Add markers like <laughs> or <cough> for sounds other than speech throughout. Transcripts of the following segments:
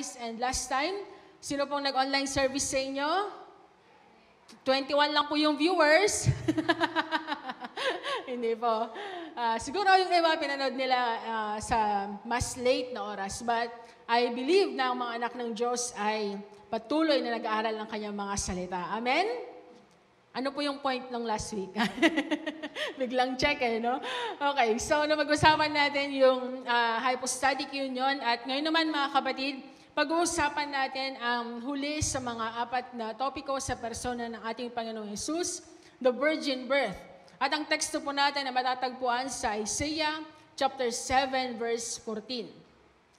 baptized. And last time, sino pong nag-online service sa inyo? 21 lang po yung viewers. <laughs> Hindi po. Ah, siguro yung iba pinanood nila ah, sa mas late na oras. But I believe na ang mga anak ng Diyos ay patuloy na nag-aaral ng kanyang mga salita. Amen? Ano po yung point ng last week? <laughs> Biglang check eh, no? Okay, so na mag-usapan natin yung ah, hypostatic union at ngayon naman mga kapatid, pag-uusapan natin ang huli sa mga apat na topiko sa persona ng ating Panginoong Yesus, the virgin birth. At ang teksto po natin na matatagpuan sa Isaiah chapter 7 verse 14.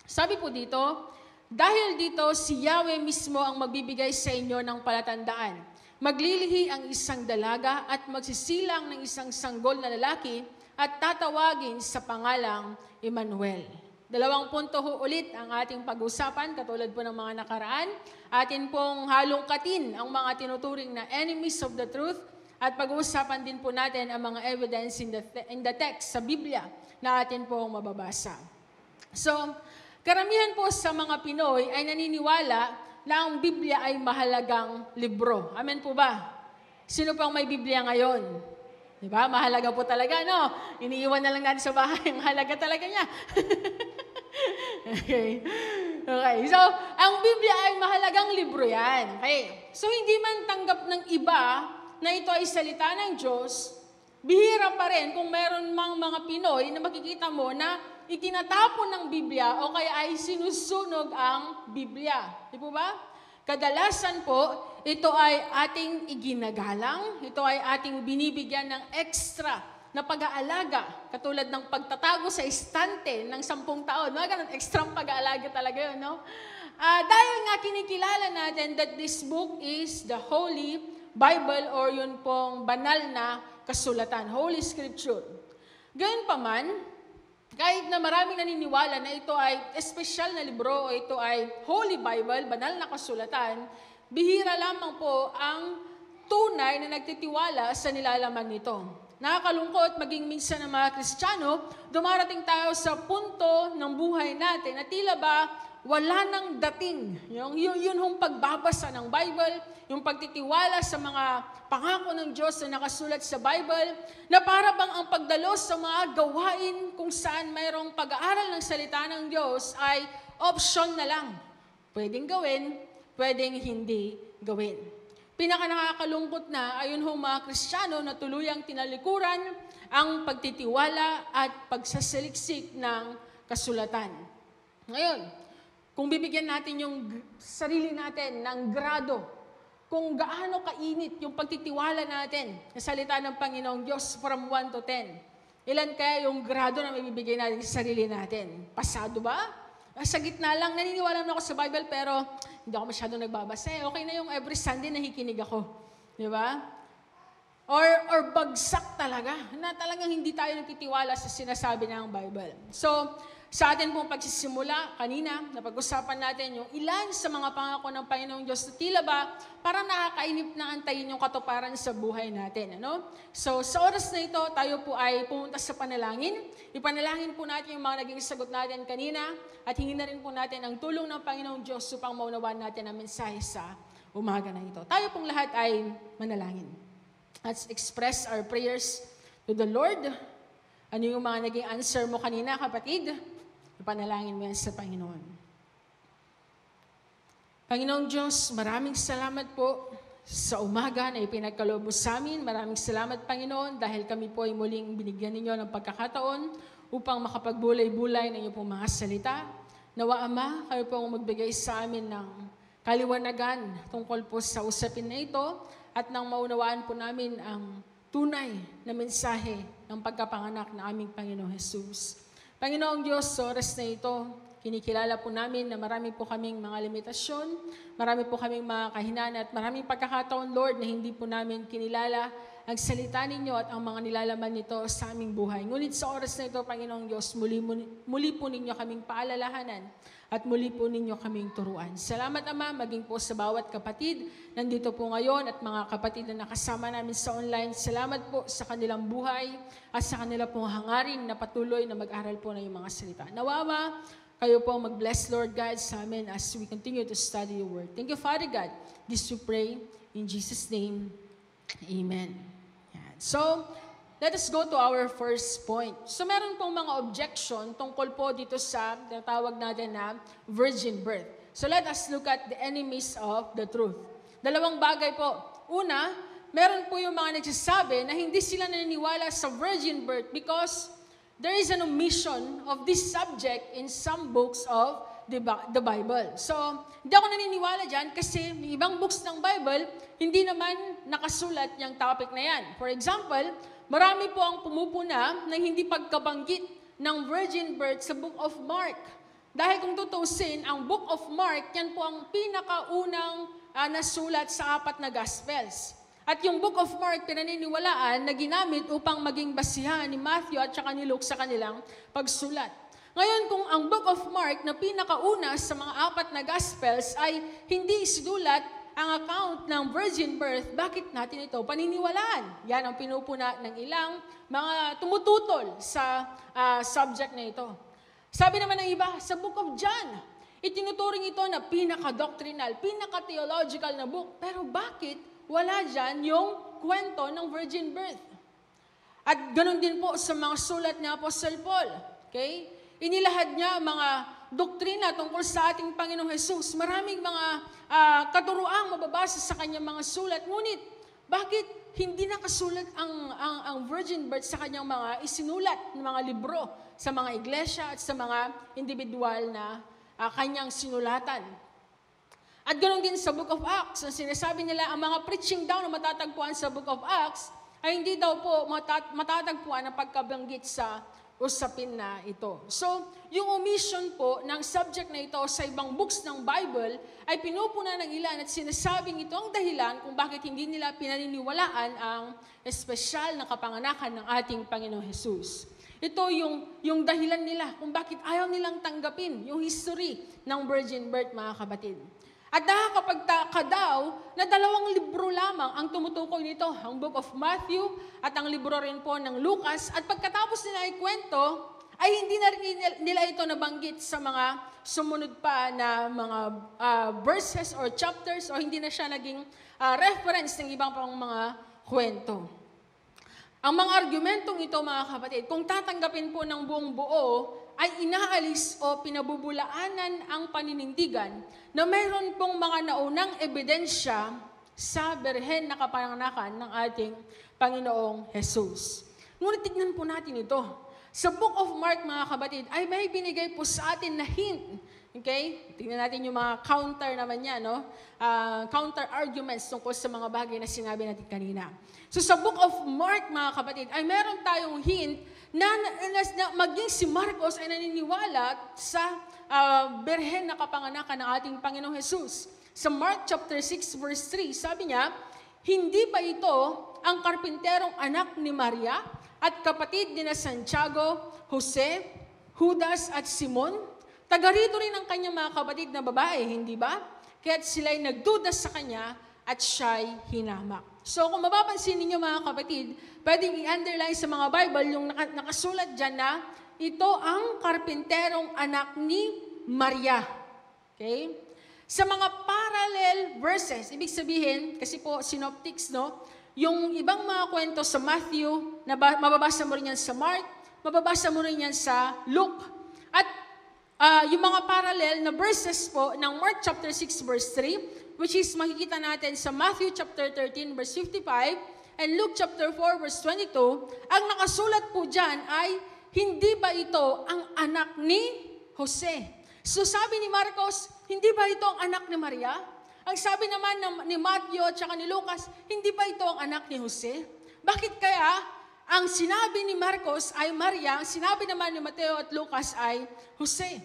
Sabi po dito, dahil dito si Yahweh mismo ang magbibigay sa inyo ng palatandaan. Maglilihi ang isang dalaga at magsisilang ng isang sanggol na lalaki at tatawagin sa pangalang Emmanuel. Dalawang punto ho ulit ang ating pag-usapan, katulad po ng mga nakaraan. Atin pong halongkatin ang mga tinuturing na enemies of the truth at pag-uusapan din po natin ang mga evidence in the, in the text sa Biblia na atin pong mababasa. So, karamihan po sa mga Pinoy ay naniniwala na ang Biblia ay mahalagang libro. Amen po ba? Sino pang may Biblia ngayon? Di ba? Mahalaga po talaga, no? Iniiwan na lang natin sa bahay. <laughs> Ang halaga talaga niya. <laughs> okay. Okay. So, ang Biblia ay mahalagang libro yan. Okay. So, hindi man tanggap ng iba na ito ay salita ng Diyos, bihira pa rin kung meron mang mga Pinoy na makikita mo na itinatapon ng Biblia o kaya ay sinusunog ang Biblia. Di po ba? Kadalasan po, ito ay ating iginagalang, ito ay ating binibigyan ng extra na pag-aalaga, katulad ng pagtatago sa istante ng sampung taon. Mga ganun, extra pag-aalaga talaga yun, no? Ah, dahil nga kinikilala natin that this book is the Holy Bible or yun pong banal na kasulatan, Holy Scripture. Gayun pa man, kahit na maraming naniniwala na ito ay espesyal na libro o ito ay Holy Bible, banal na kasulatan, bihira lamang po ang tunay na nagtitiwala sa nilalaman nito. Nakakalungkot maging minsan ng mga Kristiyano, dumarating tayo sa punto ng buhay natin na tila ba wala nang dating. Yung, yun, yun hong pagbabasa ng Bible, yung pagtitiwala sa mga pangako ng Diyos na nakasulat sa Bible, na para bang ang pagdalos sa mga gawain kung saan mayroong pag-aaral ng salita ng Diyos ay option na lang. Pwedeng gawin, pwedeng hindi gawin. Pinaka nakakalungkot na, ayun ho mga Kristiyano na tuluyang tinalikuran ang pagtitiwala at pagsasaliksik ng kasulatan. Ngayon, kung bibigyan natin yung sarili natin ng grado, kung gaano kainit yung pagtitiwala natin sa salita ng Panginoong Diyos from 1 to 10, ilan kaya yung grado na mabibigay natin sa sarili natin? Pasado ba? Ah, Sa gitna lang, naniniwala na ako sa Bible pero hindi ako masyado nagbabasa. Eh, Okay na yung every Sunday nakikinig ako. Di ba? Or, or bagsak talaga, na talagang hindi tayo nagtitiwala sa sinasabi ng Bible. So, sa atin pong pagsisimula, kanina, napag-usapan natin yung ilan sa mga pangako ng Panginoong Diyos na tila ba, parang nakakainip na antayin yung katuparan sa buhay natin. Ano? So, sa oras na ito, tayo po ay pumunta sa panalangin. Ipanalangin po natin yung mga naging sagot natin kanina at hingin na rin po natin ang tulong ng Panginoong Diyos upang maunawaan natin ang mensahe sa umaga na ito. Tayo pong lahat ay manalangin. Let's express our prayers to the Lord. Ano yung mga naging answer mo kanina, kapatid? Ipanalangin mo yan sa Panginoon. Panginoong Diyos, maraming salamat po sa umaga na ipinagkaloob mo sa amin. Maraming salamat, Panginoon, dahil kami po ay muling binigyan ninyo ng pagkakataon upang makapagbulay-bulay ng iyong mga salita. Nawa, Ama, kayo po ang magbigay sa amin ng kaliwanagan tungkol po sa usapin na ito at nang maunawaan po namin ang tunay na mensahe ng pagkapanganak na aming Panginoong Jesus. Panginoong Diyos, sa oras na ito, kinikilala po namin na marami po kaming mga limitasyon, marami po kaming mga kahinaan at maraming pagkakataon, Lord, na hindi po namin kinilala ang salita ninyo at ang mga nilalaman nito sa aming buhay. Ngunit sa oras na ito, Panginoong Diyos, muli, muli, po ninyo kaming paalalahanan at muli po ninyo kaming turuan. Salamat, Ama, maging po sa bawat kapatid nandito po ngayon at mga kapatid na nakasama namin sa online. Salamat po sa kanilang buhay at sa kanila pong hangarin na patuloy na mag-aral po yung mga salita. Nawawa, kayo po mag-bless, Lord God, sa amin as we continue to study your word. Thank you, Father God. This we pray in Jesus' name. Amen. So, let us go to our first point. So, meron pong mga objection tungkol po dito sa tinatawag natin na virgin birth. So, let us look at the enemies of the truth. Dalawang bagay po. Una, meron po yung mga nagsasabi na hindi sila naniniwala sa virgin birth because there is an omission of this subject in some books of the the Bible. So, hindi ako naniniwala dyan kasi may ibang books ng Bible, hindi naman nakasulat yung topic na yan. For example, marami po ang pumupuna na hindi pagkabanggit ng virgin birth sa Book of Mark. Dahil kung tutusin, ang Book of Mark, yan po ang pinakaunang ah, nasulat sa apat na Gospels. At yung Book of Mark, pinaniniwalaan na ginamit upang maging basihan ni Matthew at saka ni Luke sa kanilang pagsulat. Ngayon, kung ang Book of Mark na pinakauna sa mga apat na Gospels ay hindi sinulat ang account ng virgin birth, bakit natin ito paniniwalaan? Yan ang pinupuna ng ilang mga tumututol sa ah, subject na ito. Sabi naman ng iba, sa Book of John, itinuturing ito na pinaka-doctrinal, pinaka-theological na book. Pero bakit wala dyan yung kwento ng virgin birth? At ganun din po sa mga sulat ni Apostle Paul. Okay? Inilahad niya mga doktrina tungkol sa ating Panginoong Jesus. Maraming mga ah, katuruang mababasa sa kanyang mga sulat. Ngunit, bakit hindi nakasulat ang, ang, ang virgin birth sa kanyang mga isinulat ng mga libro sa mga iglesia at sa mga individual na ah, kanyang sinulatan? At ganoon din sa Book of Acts, ang sinasabi nila, ang mga preaching daw na matatagpuan sa Book of Acts ay hindi daw po matat- matatagpuan ang pagkabanggit sa usapin na ito. So, yung omission po ng subject na ito sa ibang books ng Bible ay pinupuna ng ilan at sinasabing ito ang dahilan kung bakit hindi nila pinaniniwalaan ang espesyal na kapanganakan ng ating Panginoong Jesus. Ito yung, yung dahilan nila kung bakit ayaw nilang tanggapin yung history ng virgin birth, mga kapatid. At nakakapagtaka daw na dalawang libro lamang ang tumutukoy nito, ang Book of Matthew at ang libro rin po ng Lucas. At pagkatapos nila ikwento, ay hindi na rin nila ito nabanggit sa mga sumunod pa na mga ah, verses or chapters o hindi na siya naging ah, reference ng ibang pang mga kwento. Ang mga argumentong ito, mga kapatid, kung tatanggapin po ng buong buo, ay inaalis o pinabubulaanan ang paninindigan na mayroon pong mga naunang ebidensya sa berhen na kapanganakan ng ating Panginoong Jesus. Ngunit tignan po natin ito. Sa Book of Mark, mga kapatid, ay may binigay po sa atin na hint. Okay? Tingnan natin yung mga counter naman niya, no? Ah, counter arguments tungkol sa mga bagay na sinabi natin kanina. So sa Book of Mark, mga kapatid, ay meron tayong hint na, na, na maging si Marcos ay naniniwala sa ah, berhen na kapanganakan ng ating Panginoong Jesus. Sa Mark chapter 6 verse 3, sabi niya, hindi ba ito ang karpinterong anak ni Maria at kapatid ni na Santiago, Jose, Judas at Simon? Taga rito rin ang kanyang mga kapatid na babae, hindi ba? Kaya't sila'y nagduda sa kanya at siya'y hinamak. So kung mapapansin ninyo mga kapatid, pwedeng i-underline sa mga Bible yung naka- nakasulat dyan na ito ang karpinterong anak ni Maria. Okay? Sa mga parallel verses, ibig sabihin, kasi po synoptics, no? Yung ibang mga kwento sa Matthew, na ba- mababasa mo rin yan sa Mark, mababasa mo rin yan sa Luke. At ah, yung mga parallel na verses po ng Mark chapter 6 verse 3, which is makikita natin sa Matthew chapter 13 verse 55 and Luke chapter 4 verse 22, ang nakasulat po dyan ay hindi ba ito ang anak ni Jose? So sabi ni Marcos, hindi ba ito ang anak ni Maria? Ang sabi naman ni Matthew at ni Lucas, hindi ba ito ang anak ni Jose? Bakit kaya ang sinabi ni Marcos ay Maria, ang sinabi naman ni Mateo at Lucas ay Jose?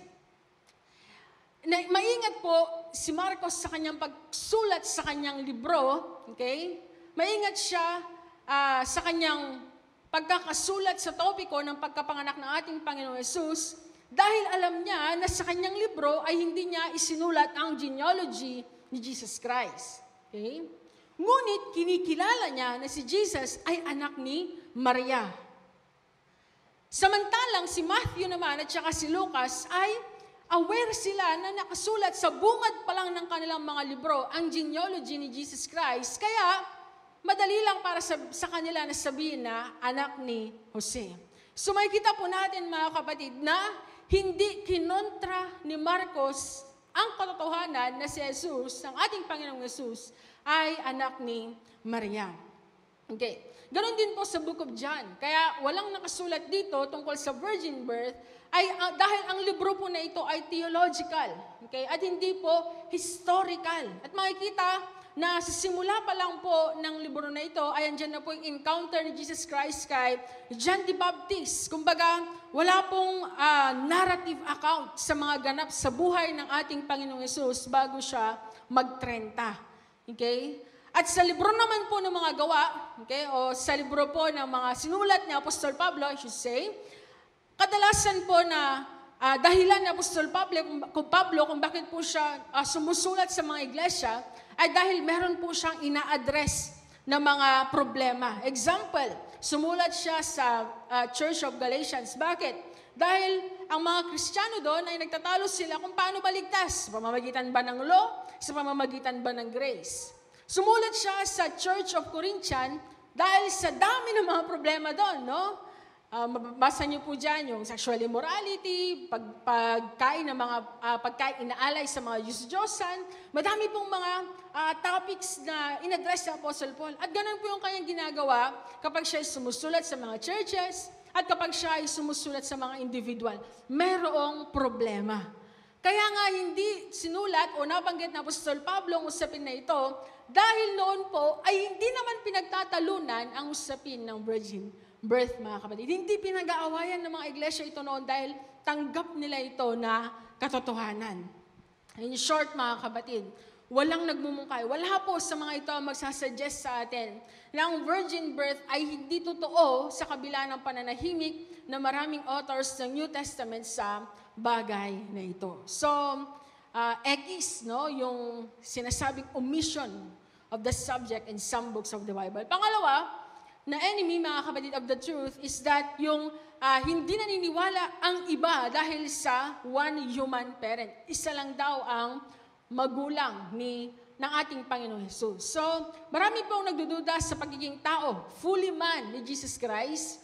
Na, maingat po si Marcos sa kanyang pagsulat sa kanyang libro, okay? Maingat siya ah, sa kanyang pagkakasulat sa topiko ng pagkapanganak ng ating Panginoong Yesus dahil alam niya na sa kanyang libro ay hindi niya isinulat ang genealogy ni Jesus Christ. Okay? Ngunit kinikilala niya na si Jesus ay anak ni Maria. Samantalang si Matthew naman at saka si Lucas ay aware sila na nakasulat sa bungad pa lang ng kanilang mga libro ang genealogy ni Jesus Christ. Kaya, madali lang para sa, sa kanila na sabihin na anak ni Jose. So makikita po natin mga kapatid na hindi kinontra ni Marcos ang katotohanan na si Jesus, ang ating Panginoong Jesus, ay anak ni Maria. Okay. Ganon din po sa Book of John. Kaya walang nakasulat dito tungkol sa virgin birth ay uh, dahil ang libro po na ito ay theological. Okay? At hindi po historical. At makikita na sa simula pa lang po ng libro na ito, ay andyan na po yung encounter ni Jesus Christ kay John the Baptist. Kumbaga, wala pong uh, narrative account sa mga ganap sa buhay ng ating Panginoong Yesus bago siya mag-30. Okay? At sa libro naman po ng mga gawa, okay, o sa libro po ng mga sinulat ni Apostol Pablo, I should say, kadalasan po na uh, dahilan ni Apostol Pablo kung, Pablo kung bakit po siya uh, sumusulat sa mga iglesia, ay dahil meron po siyang ina-address na mga problema. Example, sumulat siya sa uh, Church of Galatians. Bakit? Dahil ang mga Kristiyano doon ay nagtatalo sila kung paano baligtas. Sa pamamagitan ba ng law? Sa pamamagitan ba ng grace? Sumulat siya sa Church of Corinthian dahil sa dami ng mga problema doon, no? Uh, mabasa niyo po dyan yung sexual immorality, pag, pagkain ng mga uh, pagkain inaalay sa mga Diyos-Diyosan, madami pong mga uh, topics na inaddress sa Apostle Paul. At ganun po yung kanyang ginagawa kapag siya ay sumusulat sa mga churches at kapag siya ay sumusulat sa mga individual. Merong problema. Kaya nga hindi sinulat o nabanggit na Apostol Pablo ang usapin na ito dahil noon po ay hindi naman pinagtatalunan ang usapin ng virgin birth, mga kapatid. Hindi pinag-aawayan ng mga iglesia ito noon dahil tanggap nila ito na katotohanan. In short, mga kapatid, walang nagmumungkay. Wala po sa mga ito ang magsasuggest sa atin na ang virgin birth ay hindi totoo sa kabila ng pananahimik na maraming authors ng New Testament sa bagay na ito. So, uh, X, no, yung sinasabing omission of the subject in some books of the Bible. Pangalawa, na enemy, mga kapatid of the truth, is that yung uh, hindi naniniwala ang iba dahil sa one human parent. Isa lang daw ang magulang ni ng ating Panginoong Jesus. So, marami pong nagdududa sa pagiging tao, fully man ni Jesus Christ,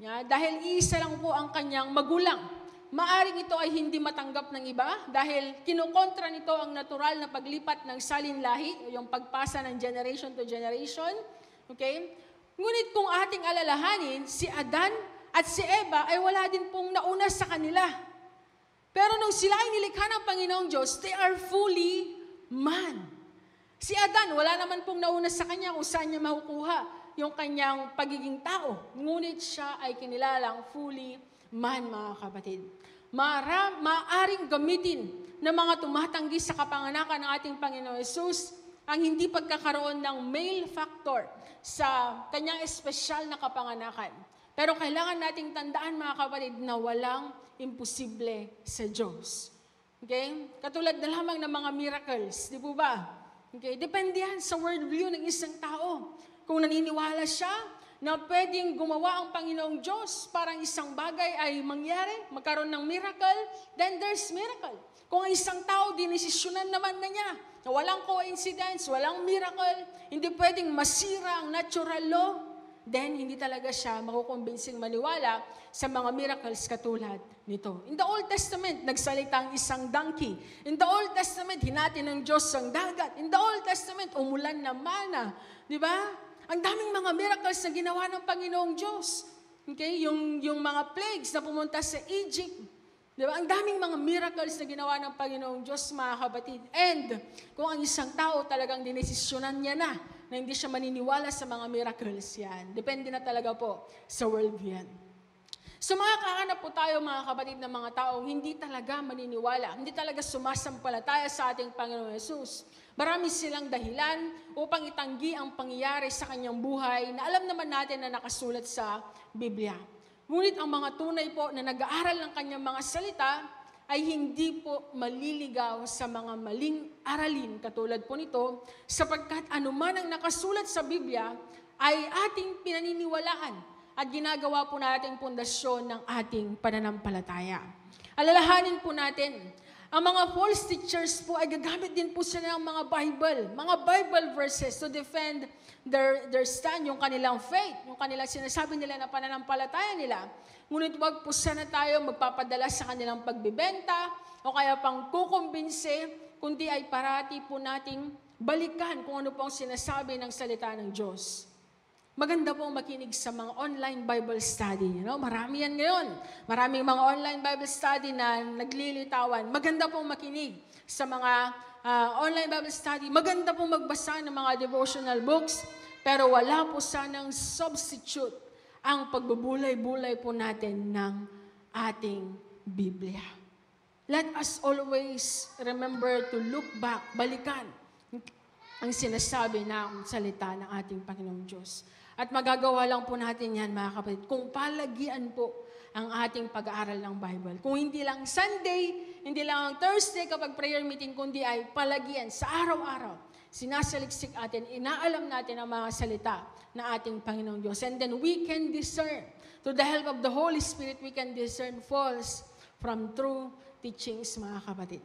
yeah, dahil isa lang po ang kanyang magulang. Maaring ito ay hindi matanggap ng iba dahil kinukontra nito ang natural na paglipat ng salin lahi, yung pagpasa ng generation to generation. Okay? Ngunit kung ating alalahanin, si Adan at si Eva ay wala din pong nauna sa kanila. Pero nung sila ay nilikha ng Panginoong Diyos, they are fully man. Si Adan, wala naman pong nauna sa kanya kung saan niya makukuha yung kanyang pagiging tao. Ngunit siya ay kinilalang fully man, mga kapatid. Mara, maaring gamitin ng mga tumatanggi sa kapanganakan ng ating Panginoon Yesus ang hindi pagkakaroon ng male factor sa kanyang espesyal na kapanganakan. Pero kailangan nating tandaan mga kapatid na walang imposible sa Diyos. Okay? Katulad na lamang ng mga miracles, di po ba? Okay? Depende yan sa worldview ng isang tao. Kung naniniwala siya na pwedeng gumawa ang Panginoong Diyos parang isang bagay ay mangyari, magkaroon ng miracle, then there's miracle. Kung ang isang tao, dinesisyonan naman na niya, na walang coincidence, walang miracle, hindi pwedeng masira ang natural law, then hindi talaga siya makukumbinsing maniwala sa mga miracles katulad nito. In the Old Testament, nagsalita ang isang donkey. In the Old Testament, hinati ng Diyos ang dagat. In the Old Testament, umulan na mana. Di ba? Ang daming mga miracles na ginawa ng Panginoong Diyos. Okay? Yung, yung mga plagues na pumunta sa Egypt. Di ba? Ang daming mga miracles na ginawa ng Panginoong Diyos, mga kabatid. And kung ang isang tao talagang dinesisyonan niya na na hindi siya maniniwala sa mga miracles yan, depende na talaga po sa world yan. So makakahanap po tayo mga kapatid ng mga taong hindi talaga maniniwala, hindi talaga sumasampalataya sa ating Panginoon Yesus. Marami silang dahilan upang itanggi ang pangyayari sa kanyang buhay na alam naman natin na nakasulat sa Biblia. Ngunit ang mga tunay po na nag-aaral ng kanyang mga salita ay hindi po maliligaw sa mga maling aralin katulad po nito sapagkat anuman ang nakasulat sa Biblia ay ating pinaniniwalaan at ginagawa po nating pundasyon ng ating pananampalataya. Alalahanin po natin, ang mga false teachers po ay gagamit din po sila ng mga Bible, mga Bible verses to defend their, their stand, yung kanilang faith, yung kanilang sinasabi nila na pananampalataya nila. Ngunit wag po sana tayo magpapadala sa kanilang pagbibenta o kaya pang kukumbinse, kundi ay parati po nating balikan kung ano po ang sinasabi ng salita ng Diyos. Maganda pong makinig sa mga online Bible study. You know? Marami yan ngayon. Maraming mga online Bible study na naglilitawan. Maganda pong makinig sa mga uh, online Bible study. Maganda pong magbasa ng mga devotional books. Pero wala po sanang substitute ang pagbubulay-bulay po natin ng ating Biblia. Let us always remember to look back, balikan ang sinasabi ng salita ng ating Panginoong Diyos. At magagawa lang po natin yan, mga kapatid, kung palagian po ang ating pag-aaral ng Bible. Kung hindi lang Sunday, hindi lang Thursday kapag prayer meeting, kundi ay palagian sa araw-araw. Sinasaliksik atin, inaalam natin ang mga salita na ating Panginoong Diyos. And then we can discern. To the help of the Holy Spirit, we can discern false from true teachings, mga kapatid.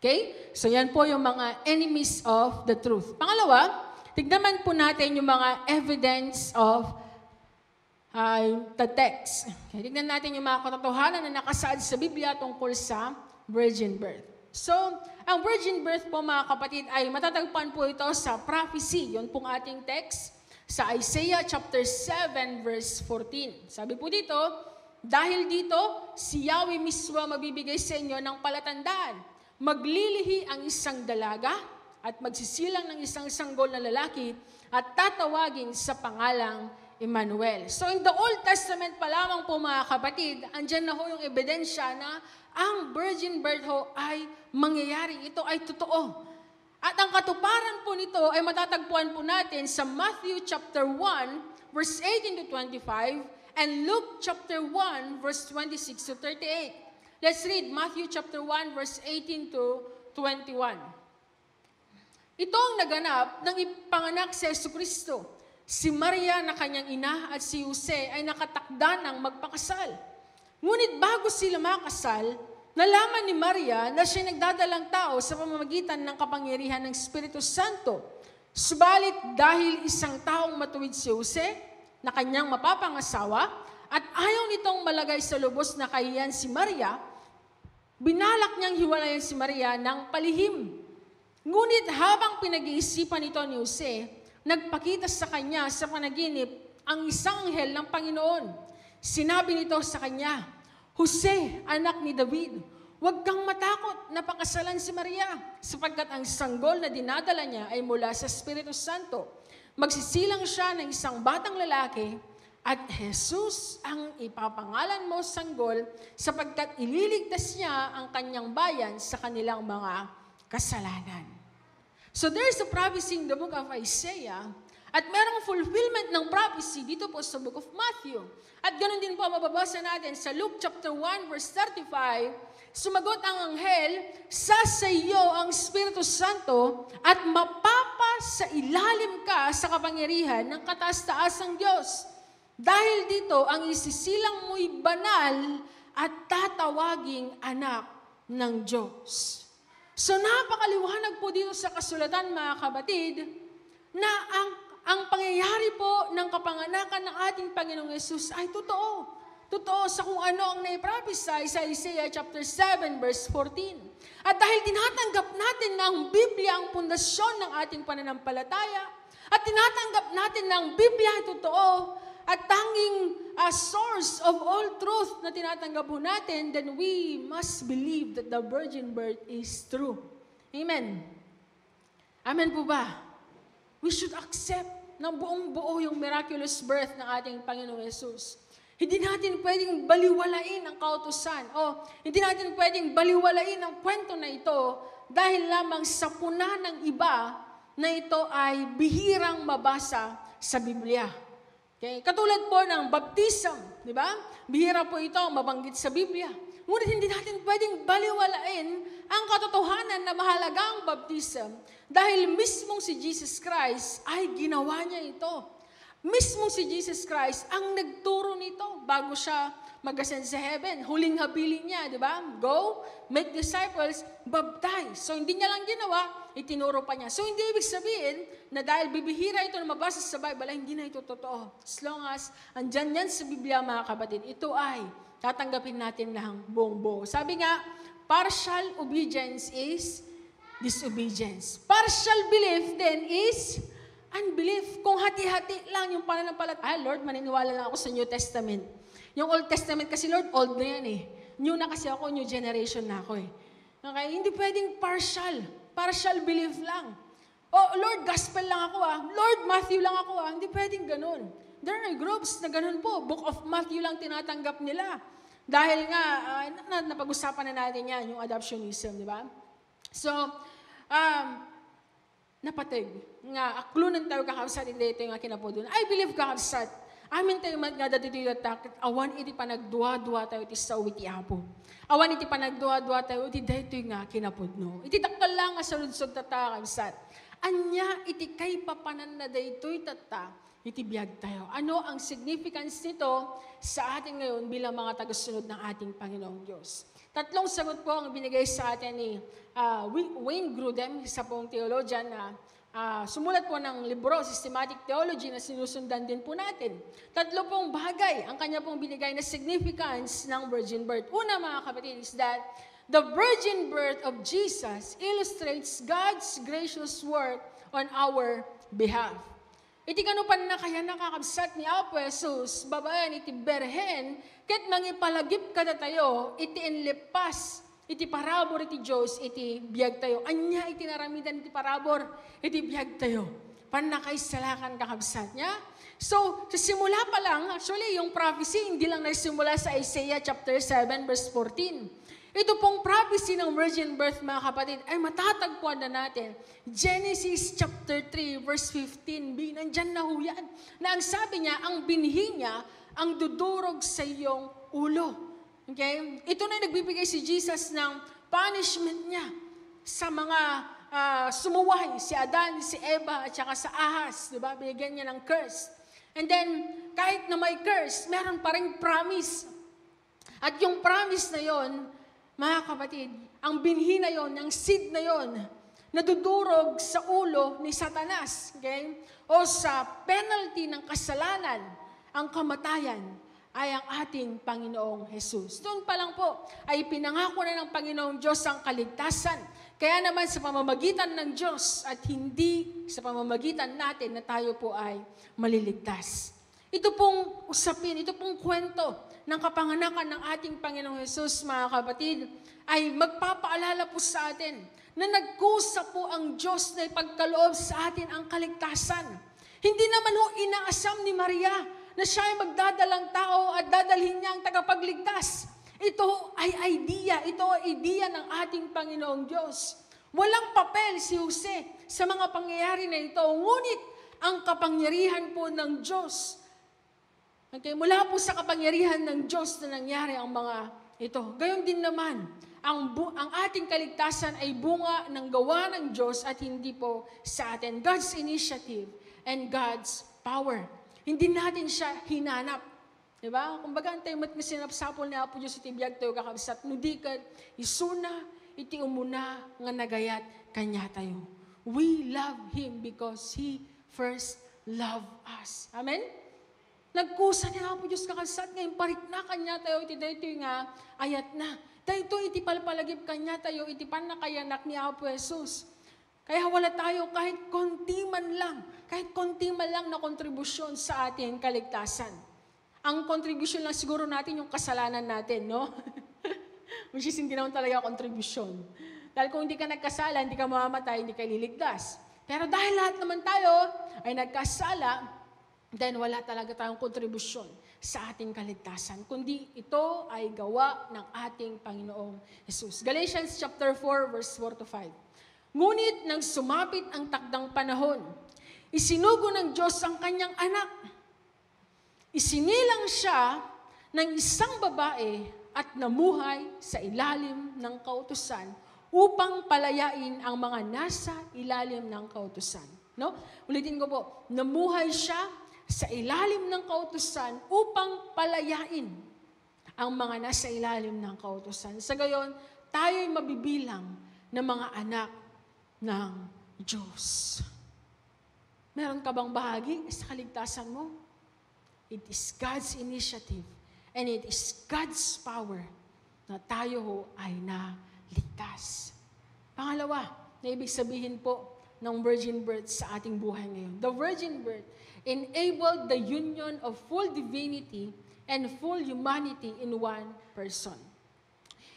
Okay? So yan po yung mga enemies of the truth. Pangalawa, Tignan po natin yung mga evidence of uh, the text. Okay, tignan natin yung mga katotohanan na nakasaad sa Biblia tungkol sa virgin birth. So, ang virgin birth po mga kapatid ay matatagpuan po ito sa prophecy. Yun pong ating text sa Isaiah chapter 7 verse 14. Sabi po dito, dahil dito, si Yahweh mismo mabibigay sa inyo ng palatandaan. Maglilihi ang isang dalaga at magsisilang ng isang sanggol na lalaki at tatawagin sa pangalang Emmanuel. So in the Old Testament pa lamang po mga kapatid, andyan na ho yung ebidensya na ang virgin birth ho ay mangyayari. Ito ay totoo. At ang katuparan po nito ay matatagpuan po natin sa Matthew chapter 1 verse 18 to 25 and Luke chapter 1 verse 26 to 38. Let's read Matthew chapter 1 verse 18 to 21. Ito ang naganap ng ipanganak si Yesu Kristo. Si Maria na kanyang ina at si Jose ay nakatakda ng magpakasal. Ngunit bago sila makasal, nalaman ni Maria na siya nagdadalang tao sa pamamagitan ng kapangyarihan ng Espiritu Santo. Subalit dahil isang taong matuwid si Jose, na kanyang mapapangasawa, at ayaw nitong malagay sa lubos na kahiyan si Maria, binalak niyang hiwalayan si Maria ng palihim Ngunit habang pinag-iisipan ito ni Jose, nagpakita sa kanya sa panaginip ang isang anghel ng Panginoon. Sinabi nito sa kanya, Jose, anak ni David, huwag kang matakot na pakasalan si Maria, sapagkat ang sanggol na dinadala niya ay mula sa Espiritu Santo. Magsisilang siya ng isang batang lalaki at Jesus ang ipapangalan mo sanggol sapagkat ililigtas niya ang kanyang bayan sa kanilang mga kasalanan. So there's a prophecy in the book of Isaiah at merong fulfillment ng prophecy dito po sa book of Matthew. At ganoon din po mababasa natin sa Luke chapter 1 verse 35, sumagot ang anghel, sa iyo ang Espiritu Santo at mapapa sa ilalim ka sa kapangyarihan ng kataas-taasang Diyos. Dahil dito, ang isisilang mo'y banal at tatawaging anak ng Diyos. So napakaliwanag po dito sa kasulatan mga kabatid na ang, ang pangyayari po ng kapanganakan ng ating Panginoong Yesus ay totoo. Totoo sa kung ano ang naiprophesy sa Isaiah chapter 7 verse 14. At dahil tinatanggap natin na ang Biblia ang pundasyon ng ating pananampalataya, at tinatanggap natin na ang Biblia ay totoo, at tanging uh, source of all truth na tinatanggap po natin, then we must believe that the virgin birth is true. Amen. Amen po ba? We should accept ng buong buo yung miraculous birth ng ating Panginoong Yesus. Hindi natin pwedeng baliwalain ang kautusan o hindi natin pwedeng baliwalain ang kwento na ito dahil lamang sa puna ng iba na ito ay bihirang mabasa sa Biblia. Okay? Katulad po ng baptism, di ba? Bihira po ito mabanggit sa Biblia. Ngunit hindi natin pwedeng baliwalain ang katotohanan na mahalaga ang baptism dahil mismong si Jesus Christ ay ginawa niya ito. Mismong si Jesus Christ ang nagturo nito bago siya mag-ascend sa heaven. Huling habilin niya, di ba? Go, make disciples, baptize. So hindi niya lang ginawa, itinuro pa niya. So hindi ibig sabihin na dahil bibihira ito na mabasa sa Bible, ay hindi na ito totoo. As long as andyan yan sa Biblia mga kapatid, ito ay tatanggapin natin lang buong buo. Sabi nga, partial obedience is disobedience. Partial belief then is unbelief. Kung hati-hati lang yung pananampalataya, ah, Lord, maniniwala lang ako sa New Testament. Yung Old Testament kasi, Lord, old na yan eh. New na kasi ako, new generation na ako eh. Okay? Hindi pwedeng partial. Partial belief lang. Oh, Lord, gospel lang ako ah. Lord, Matthew lang ako ah. Hindi pwedeng ganun. There are groups na ganun po. Book of Matthew lang tinatanggap nila. Dahil nga, uh, na, napag-usapan na natin yan, yung adoptionism, di ba? So, um, napatig. Nga, aklunan tayo kakabsat, hindi ito yung kinapodun. I believe kakabsat. Amin tayo nga dati ito takit, awan iti panagduwa-duwa tayo iti sa iti apo. Awan iti panagduwa-duwa tayo iti dito nga kinapudno. Iti takal lang nga saludsod tatakang sat. Anya iti kay papanan na daytoy tata, iti biyag tayo. Ano ang significance nito sa atin ngayon bilang mga tagasunod ng ating Panginoong Diyos? Tatlong sagot po ang binigay sa atin ni uh, Wayne Grudem, isa pong theologian na uh, sumulat po ng libro, Systematic Theology, na sinusundan din po natin. Tatlo pong bagay ang kanya pong binigay na significance ng virgin birth. Una mga kapatid is that the virgin birth of Jesus illustrates God's gracious work on our behalf. Iti kano pan na kaya nakakabsat ni Apo Jesus, babayan iti berhen, ket mangipalagip kada tayo, iti enlepas, iti parabor iti Diyos, iti biyag tayo. Anya iti naramidan iti parabor, iti biyag tayo. Panakay salakan kakabsat niya. So, sa simula pa lang, actually, yung prophecy, hindi lang nagsimula sa Isaiah chapter 7, verse 14. Ito pong prophecy ng virgin birth, mga kapatid, ay matatagpuan na natin. Genesis chapter 3, verse 15b, nandyan na ho yan. Na ang sabi niya, ang binhi niya, ang dudurog sa iyong ulo. Okay? Ito na nagbibigay si Jesus ng punishment niya sa mga uh, sumuway, si Adan, si Eva, at saka sa Ahas. Diba? Binigyan niya ng curse. And then, kahit na may curse, meron pa rin promise. At yung promise na yon, mga kapatid, ang binhi na yon, ang seed na yon, nadudurog sa ulo ni Satanas. Okay? O sa penalty ng kasalanan, ang kamatayan ay ang ating Panginoong Jesus. Doon pa lang po ay pinangako na ng Panginoong Diyos ang kaligtasan. Kaya naman sa pamamagitan ng Diyos at hindi sa pamamagitan natin na tayo po ay maliligtas. Ito pong usapin, ito pong kwento ng kapanganakan ng ating Panginoong Jesus, mga kapatid, ay magpapaalala po sa atin na nagkusa po ang Diyos na ipagkaloob sa atin ang kaligtasan. Hindi naman ho inaasam ni Maria na siya ay magdadalang tao at dadalhin niya ang tagapagligtas. Ito ay idea, ito ay idea ng ating Panginoong Diyos. Walang papel si Jose sa mga pangyayari na ito, ngunit ang kapangyarihan po ng Diyos. Okay, mula po sa kapangyarihan ng Diyos na nangyari ang mga ito. Gayon din naman, ang, bu- ang ating kaligtasan ay bunga ng gawa ng Diyos at hindi po sa atin. God's initiative and God's power. Hindi natin siya hinanap. Diba? Kumbaga, ang tayo mat sinapsapol ni Apo Diyos iti biyag tayo kakabsat. Nudikan, isuna, iti umuna nga nagayat kanya tayo. We love Him because He first loved us. Amen? Nagkusa ni Apo Diyos kakabsat ngayon parik na kanya tayo iti dito nga ayat na. Dahito iti palpalagip kanya tayo iti pan na ni Apo Jesus. Kaya wala tayo kahit konti man lang, kahit konti man lang na kontribusyon sa ating kaligtasan. Ang contribution lang siguro natin yung kasalanan natin, no? <laughs> Which is hindi naman talaga kontribusyon. Dahil kung hindi ka nagkasala, hindi ka mamamatay, hindi ka liligtas. Pero dahil lahat naman tayo ay nagkasala, then wala talaga tayong kontribusyon sa ating kaligtasan, kundi ito ay gawa ng ating Panginoong Jesus. Galatians chapter 4 verse 4 to 5. Ngunit nang sumapit ang takdang panahon, isinugo ng Diyos ang kanyang anak. Isinilang siya ng isang babae at namuhay sa ilalim ng kautusan upang palayain ang mga nasa ilalim ng kautusan. No? Ulitin ko po, namuhay siya sa ilalim ng kautusan upang palayain ang mga nasa ilalim ng kautosan. Sa gayon, tayo'y mabibilang ng mga anak ng Diyos. Meron ka bang bahagi sa kaligtasan mo? It is God's initiative and it is God's power na tayo ho ay naligtas. Pangalawa, na ibig sabihin po ng virgin birth sa ating buhay ngayon. The virgin birth enabled the union of full divinity and full humanity in one person.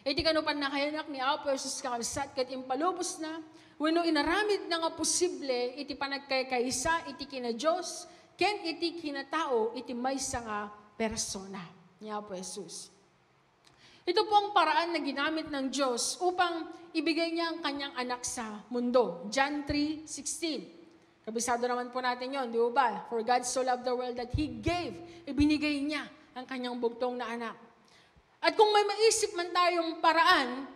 Iti kano pan nakayanak ni Apo Jesus kakabsat kat impalubos na, wano inaramid na nga posible, iti panagkaykaisa, iti kina Diyos, ken iti kina tao, iti may nga persona ni Apo Jesus. Ito po ang paraan na ginamit ng Diyos upang ibigay niya ang kanyang anak sa mundo. John 3.16. Kabisado naman po natin yon, di ba? For God so loved the world that He gave, ibinigay niya ang kanyang bugtong na anak. At kung may maisip man tayong paraan,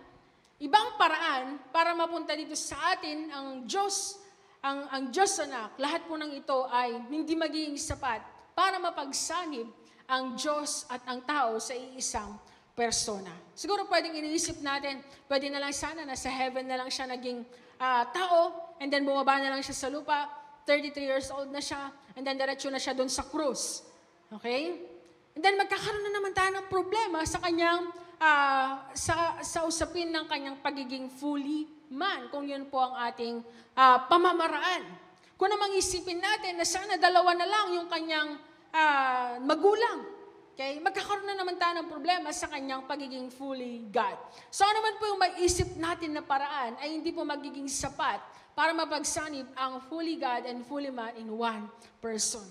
ibang paraan para mapunta dito sa atin ang Diyos, ang, ang Diyos anak, lahat po ng ito ay hindi magiging sapat para mapagsanib ang Diyos at ang tao sa iisang persona. Siguro pwedeng iniisip natin, pwede na lang sana na sa heaven na lang siya naging uh, tao, and then bumaba na lang siya sa lupa, 33 years old na siya, and then diretso na siya doon sa krus. Okay? And then magkakaroon na naman tayo ng problema sa kanyang, uh, sa, sa usapin ng kanyang pagiging fully man, kung yun po ang ating uh, pamamaraan. Kung namang isipin natin na sana dalawa na lang yung kanyang uh, magulang. Okay? Magkakaroon na naman tayo ng problema sa kanyang pagiging fully God. So ano naman po yung maisip natin na paraan ay hindi po magiging sapat para mapagsanib ang fully God and fully man in one person.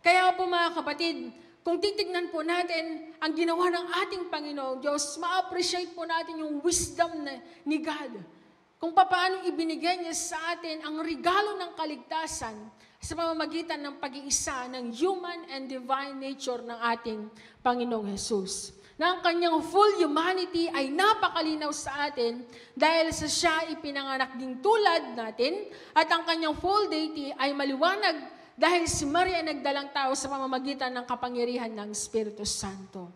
Kaya po mga kapatid, kung titignan po natin ang ginawa ng ating Panginoong Diyos, ma-appreciate po natin yung wisdom na, ni God. Kung paano ibinigay niya sa atin ang regalo ng kaligtasan sa pamamagitan ng pag-iisa ng human and divine nature ng ating Panginoong Jesus. Na ang kanyang full humanity ay napakalinaw sa atin dahil sa siya ipinanganak din tulad natin at ang kanyang full deity ay maliwanag dahil si Maria ay nagdalang tao sa pamamagitan ng kapangyarihan ng Espiritu Santo.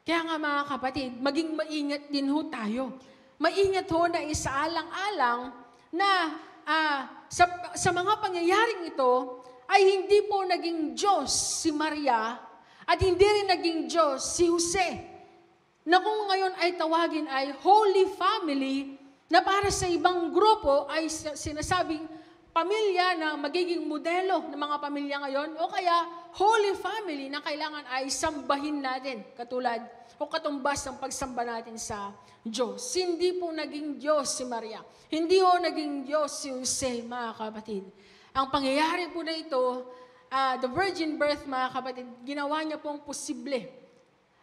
Kaya nga mga kapatid, maging maingat din ho tayo. Maingat ho na isaalang-alang na uh, sa, sa mga pangyayaring ito, ay hindi po naging Diyos si Maria at hindi rin naging Diyos si Jose. Na kung ngayon ay tawagin ay Holy Family, na para sa ibang grupo ay sinasabing pamilya na magiging modelo ng mga pamilya ngayon o kaya holy family na kailangan ay sambahin natin katulad o katumbas ng pagsamba natin sa Diyos. Hindi po naging Diyos si Maria. Hindi po naging Diyos si Jose, mga kapatid. Ang pangyayari po na ito, uh, the virgin birth, mga kapatid, ginawa niya pong posible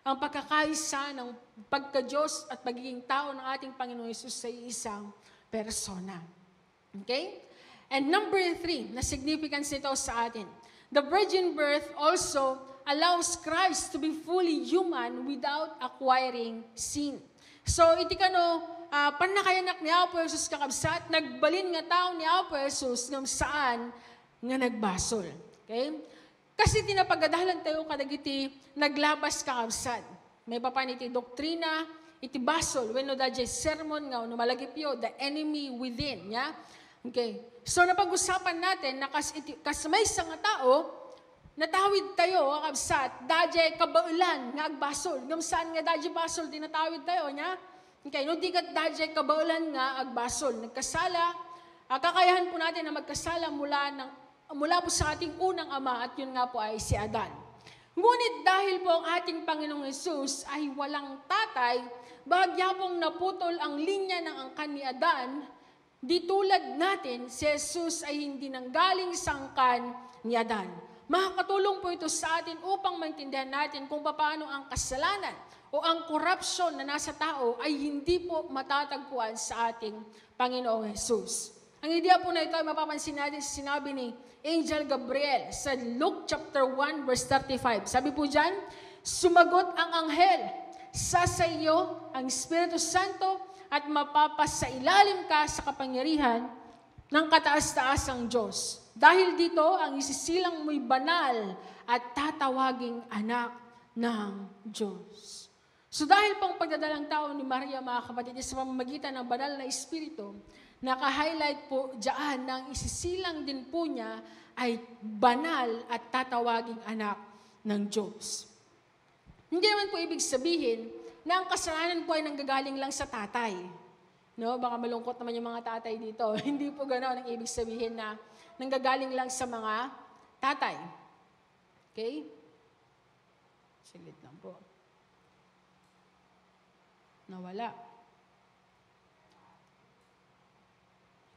ang pagkakaisa ng pagka-Diyos at pagiging tao ng ating Panginoon Yesus sa isang persona. Okay? And number three, na significance nito sa atin. The virgin birth also allows Christ to be fully human without acquiring sin. So, iti kano, uh, panakayanak ni Apo Jesus kakabsat, nagbalin nga tao ni Apo Jesus ng saan nga nagbasol. Okay? Kasi tinapagadalan tayo kadagiti naglabas kakabsat. May papaniti doktrina, iti basol, when no sermon nga, no malagipyo, the enemy within. Yeah? Okay. So napag-usapan natin na kas, iti, kas may nga tao, natawid tayo, kabsat, dadya kabaulan, nga agbasol. Ngam saan nga dadya basol, dinatawid tayo, nya? Okay, no di kat dadya kabaulan nga agbasol. Nagkasala, uh, kakayahan po natin na magkasala mula, ng, mula po sa ating unang ama at yun nga po ay si Adan. Ngunit dahil po ang ating Panginoong Yesus ay walang tatay, bahagya pong naputol ang linya ng angkan ni Adan, Di tulad natin, si Jesus ay hindi nanggaling sangkan ni Adan. Makakatulong po ito sa atin upang maintindihan natin kung paano ang kasalanan o ang korupsyon na nasa tao ay hindi po matatagpuan sa ating Panginoong Jesus. Ang idea po na ito ay mapapansin natin sa sinabi ni Angel Gabriel sa Luke chapter 1 verse 35. Sabi po dyan, sumagot ang anghel, sa sa iyo ang Espiritu Santo at mapapasa ilalim ka sa kapangyarihan ng kataas-taasang Diyos. Dahil dito, ang isisilang mo'y banal at tatawaging anak ng Diyos. So dahil pang pagdadalang tao ni Maria, mga kapatid, sa pamamagitan ng banal na Espiritu, naka-highlight po diyan ng isisilang din po niya ay banal at tatawaging anak ng Diyos. Hindi naman po ibig sabihin na ang kasalanan po ay nanggagaling lang sa tatay. No, baka malungkot naman yung mga tatay dito. <laughs> Hindi po ganoon ang ibig sabihin na nanggagaling lang sa mga tatay. Okay? Saglit lang po. Nawala.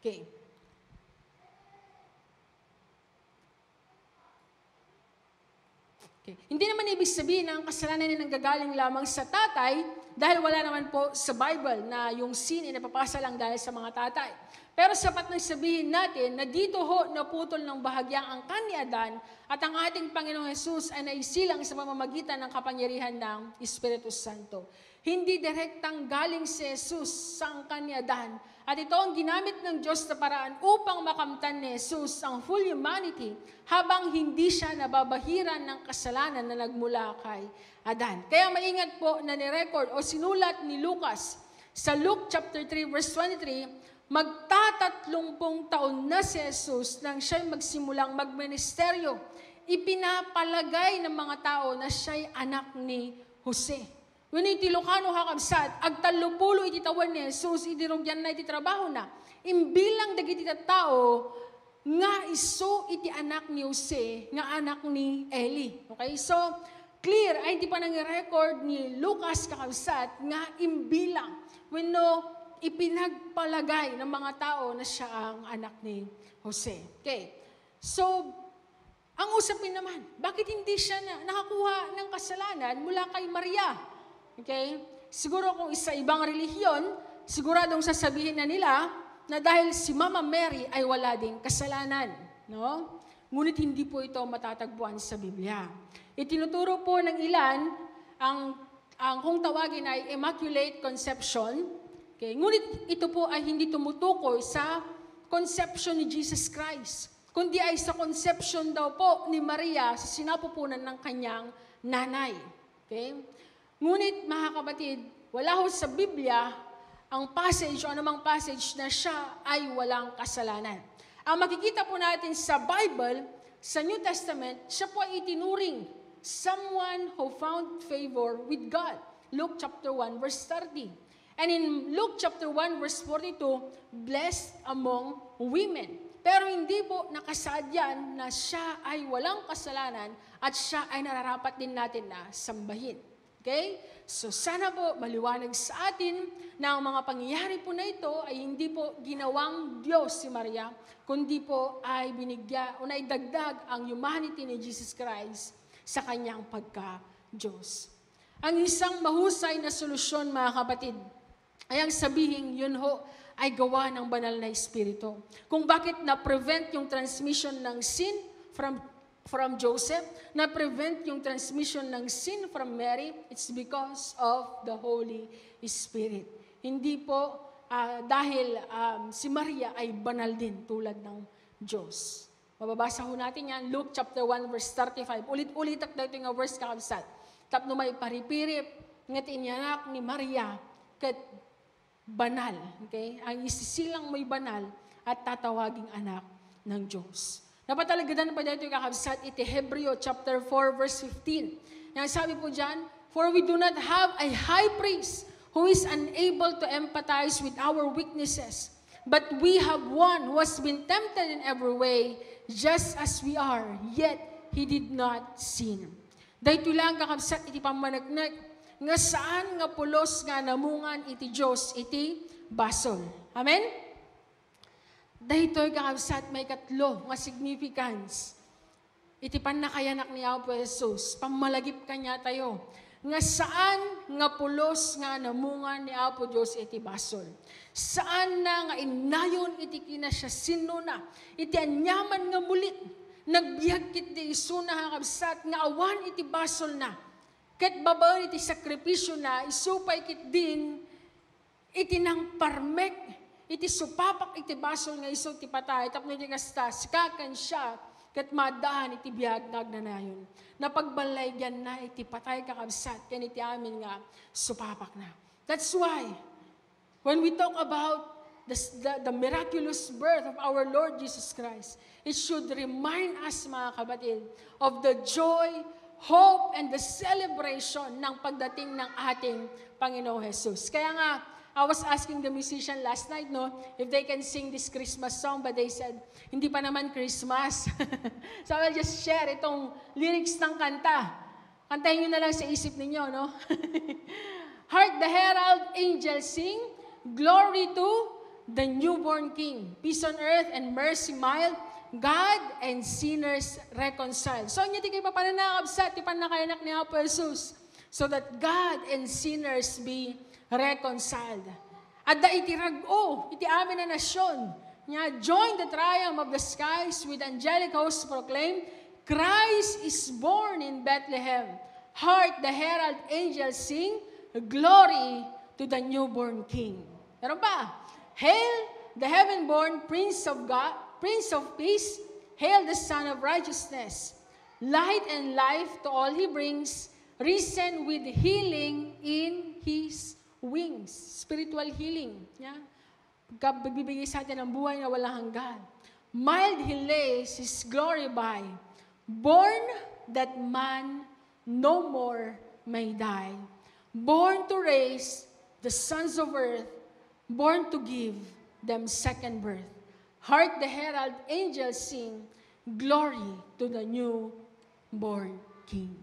Okay. Okay. Hindi naman ibig sabihin na ang kasalanan ay nanggagaling lamang sa tatay dahil wala naman po sa Bible na yung sin ay napapasa lang dahil sa mga tatay. Pero sapat na sabihin natin na dito ho naputol ng bahagyang ang kanyadan at ang ating Panginoong Yesus ay naisilang sa pamamagitan ng kapangyarihan ng Espiritu Santo. Hindi direktang galing si Jesus sa ang kanyadan at ito ang ginamit ng Diyos na paraan upang makamtan ni Jesus ang full humanity habang hindi siya nababahiran ng kasalanan na nagmula kay Adan. Kaya maingat po na ni-record o sinulat ni Lucas sa Luke chapter 3 verse 23, magtatatlumpong taon na si Jesus nang siya'y magsimulang magministeryo. Ipinapalagay ng mga tao na siya'y anak ni Jose. When iti Lucano hakabsat, agtalupulo iti tawan ni Jesus, iti rugyan na iti trabaho na. Imbilang dagiti tao, nga iso iti anak ni Jose, nga anak ni Eli. Okay, so, clear, ay di pa nang record ni Lucas kakabsat, nga imbilang. When no, ipinagpalagay ng mga tao na siya ang anak ni Jose. Okay, so, ang usapin naman, bakit hindi siya na, nakakuha ng kasalanan mula kay Maria? Okay? Siguro kung isa ibang relihiyon, siguradong sasabihin na nila na dahil si Mama Mary ay wala ding kasalanan. No? Ngunit hindi po ito matatagpuan sa Biblia. Itinuturo po ng ilan ang, ang kung tawagin ay Immaculate Conception. Okay? Ngunit ito po ay hindi tumutukoy sa conception ni Jesus Christ, kundi ay sa conception daw po ni Maria sa sinapupunan ng kanyang nanay. Okay? Ngunit mga kapatid, wala ho sa Biblia ang passage o anumang passage na siya ay walang kasalanan. Ang makikita po natin sa Bible, sa New Testament, siya po ay itinuring someone who found favor with God. Luke chapter 1 verse 30. And in Luke chapter 1 verse 42, blessed among women. Pero hindi po nakasaad yan na siya ay walang kasalanan at siya ay nararapat din natin na sambahin. Okay? So sana po maliwanag sa atin na ang mga pangyayari po na ito ay hindi po ginawang Diyos si Maria, kundi po ay binigya o naidagdag ang humanity ni Jesus Christ sa kanyang pagka-Diyos. Ang isang mahusay na solusyon, mga kapatid, ay ang sabihin yun ho ay gawa ng banal na Espiritu. Kung bakit na-prevent yung transmission ng sin from from Joseph na prevent yung transmission ng sin from Mary, it's because of the Holy Spirit. Hindi po uh, dahil um, si Maria ay banal din tulad ng Diyos. Mababasa ho natin yan, Luke chapter 1 verse 35. Ulit-ulit at dito nga verse kakabsat. Tapno may paripirip, ngat inyanak ni Maria, kat banal. Okay? Ang isisilang may banal at tatawaging anak ng Diyos. Napatalagadan pa dito kakabsat iti Hebreo chapter 4 verse 15. Yang sabi po dyan, For we do not have a high priest who is unable to empathize with our weaknesses, but we have one who has been tempted in every way, just as we are, yet he did not sin. Dahito lang kakabsat iti pamanagnak, nga saan nga pulos nga namungan iti Diyos iti basol. Amen? Dahitoy kakabsat may katlo nga significance. Iti panakayanak ni Apo Jesus, pamalagip kanya tayo. Nga saan nga pulos nga namungan ni Apo Diyos iti basol. Saan na nga inayon iti kina siya sinuna. Iti anyaman nga mulit. Nagbiag kit di isuna kakabsat nga awan iti basol na. Ket babaon iti sakripisyo na isupay kit din iti nang parmek iti supapak iti basol nga iso ti patay tapno iti kasta sikakan siya kat madaan iti biyag nagnanayon. Napagbalaygan na iti patay kakabsat, kan iti amin nga supapak na. That's why, when we talk about the, the, the miraculous birth of our Lord Jesus Christ, it should remind us, mga kabatid, of the joy, hope, and the celebration ng pagdating ng ating Panginoong Jesus. Kaya nga, I was asking the musician last night, no, if they can sing this Christmas song, but they said, hindi pa naman Christmas. <laughs> so I'll just share itong lyrics ng kanta. Kantahin nyo na lang sa isip ninyo, no? <laughs> Heart the herald angels sing, glory to the newborn King. Peace on earth and mercy mild, God and sinners reconciled. So, niya di kayo papananakabsat, ti panakayanak ni Apo Jesus, so that God and sinners be reconciled. At da itirago, oh, iti amin na nasyon, niya, join the triumph of the skies with angelic hosts proclaim, Christ is born in Bethlehem. Heart the herald angels sing, glory to the newborn King. Meron pa? Hail the heaven-born Prince of God, Prince of Peace. Hail the Son of Righteousness. Light and life to all He brings, risen with healing in His wings. Spiritual healing. Yeah? Pagka magbibigay sa atin ng buhay na walang hanggan. Mild He lays His glory by, born that man no more may die. Born to raise the sons of earth, born to give them second birth. Hark the herald angels sing, glory to the newborn King.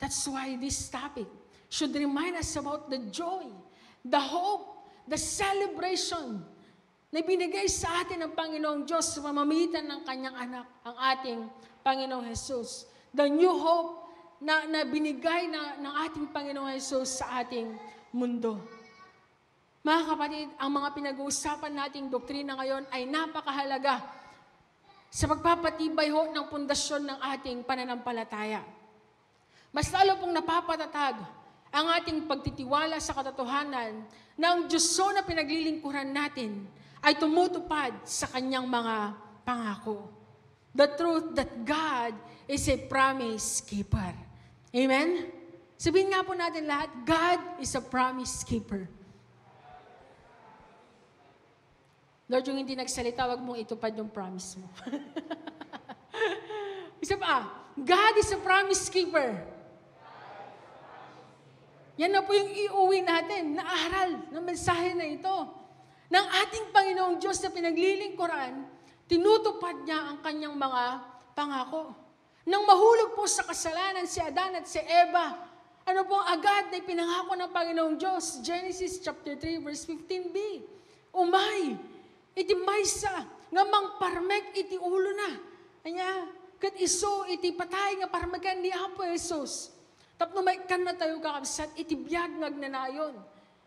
That's why this topic should remind us about the joy, the hope, the celebration na binigay sa atin ng Panginoong Diyos sa mamamitan ng kanyang anak, ang ating Panginoong Jesus. The new hope na, na binigay na, ng ating Panginoong Jesus sa ating mundo. Mga kapatid, ang mga pinag-uusapan nating doktrina ngayon ay napakahalaga sa pagpapatibay ho ng pundasyon ng ating pananampalataya. Mas lalo pong napapatatag ang ating pagtitiwala sa katotohanan na ang Diyos na pinaglilingkuran natin ay tumutupad sa kanyang mga pangako. The truth that God is a promise keeper. Amen? Sabihin nga po natin lahat, God is a promise keeper. Lord, yung hindi nagsalita, wag mong itupad yung promise mo. <laughs> Isa pa, God is a promise keeper. Yan na po yung iuwi natin na aral ng mensahe na ito. Ng ating Panginoong Diyos na pinaglilingkuran, tinutupad niya ang kanyang mga pangako. Nang mahulog po sa kasalanan si Adan at si Eva, ano po agad na pinangako ng Panginoong Diyos? Genesis chapter 3 verse 15b. Umay, iti maysa, nga mang parmek iti ulo na. Anya, kat iso iti patay nga parmekan ni Apo Jesus. Tapno may kan na tayo kakabsat, iti biyag nagnanayon.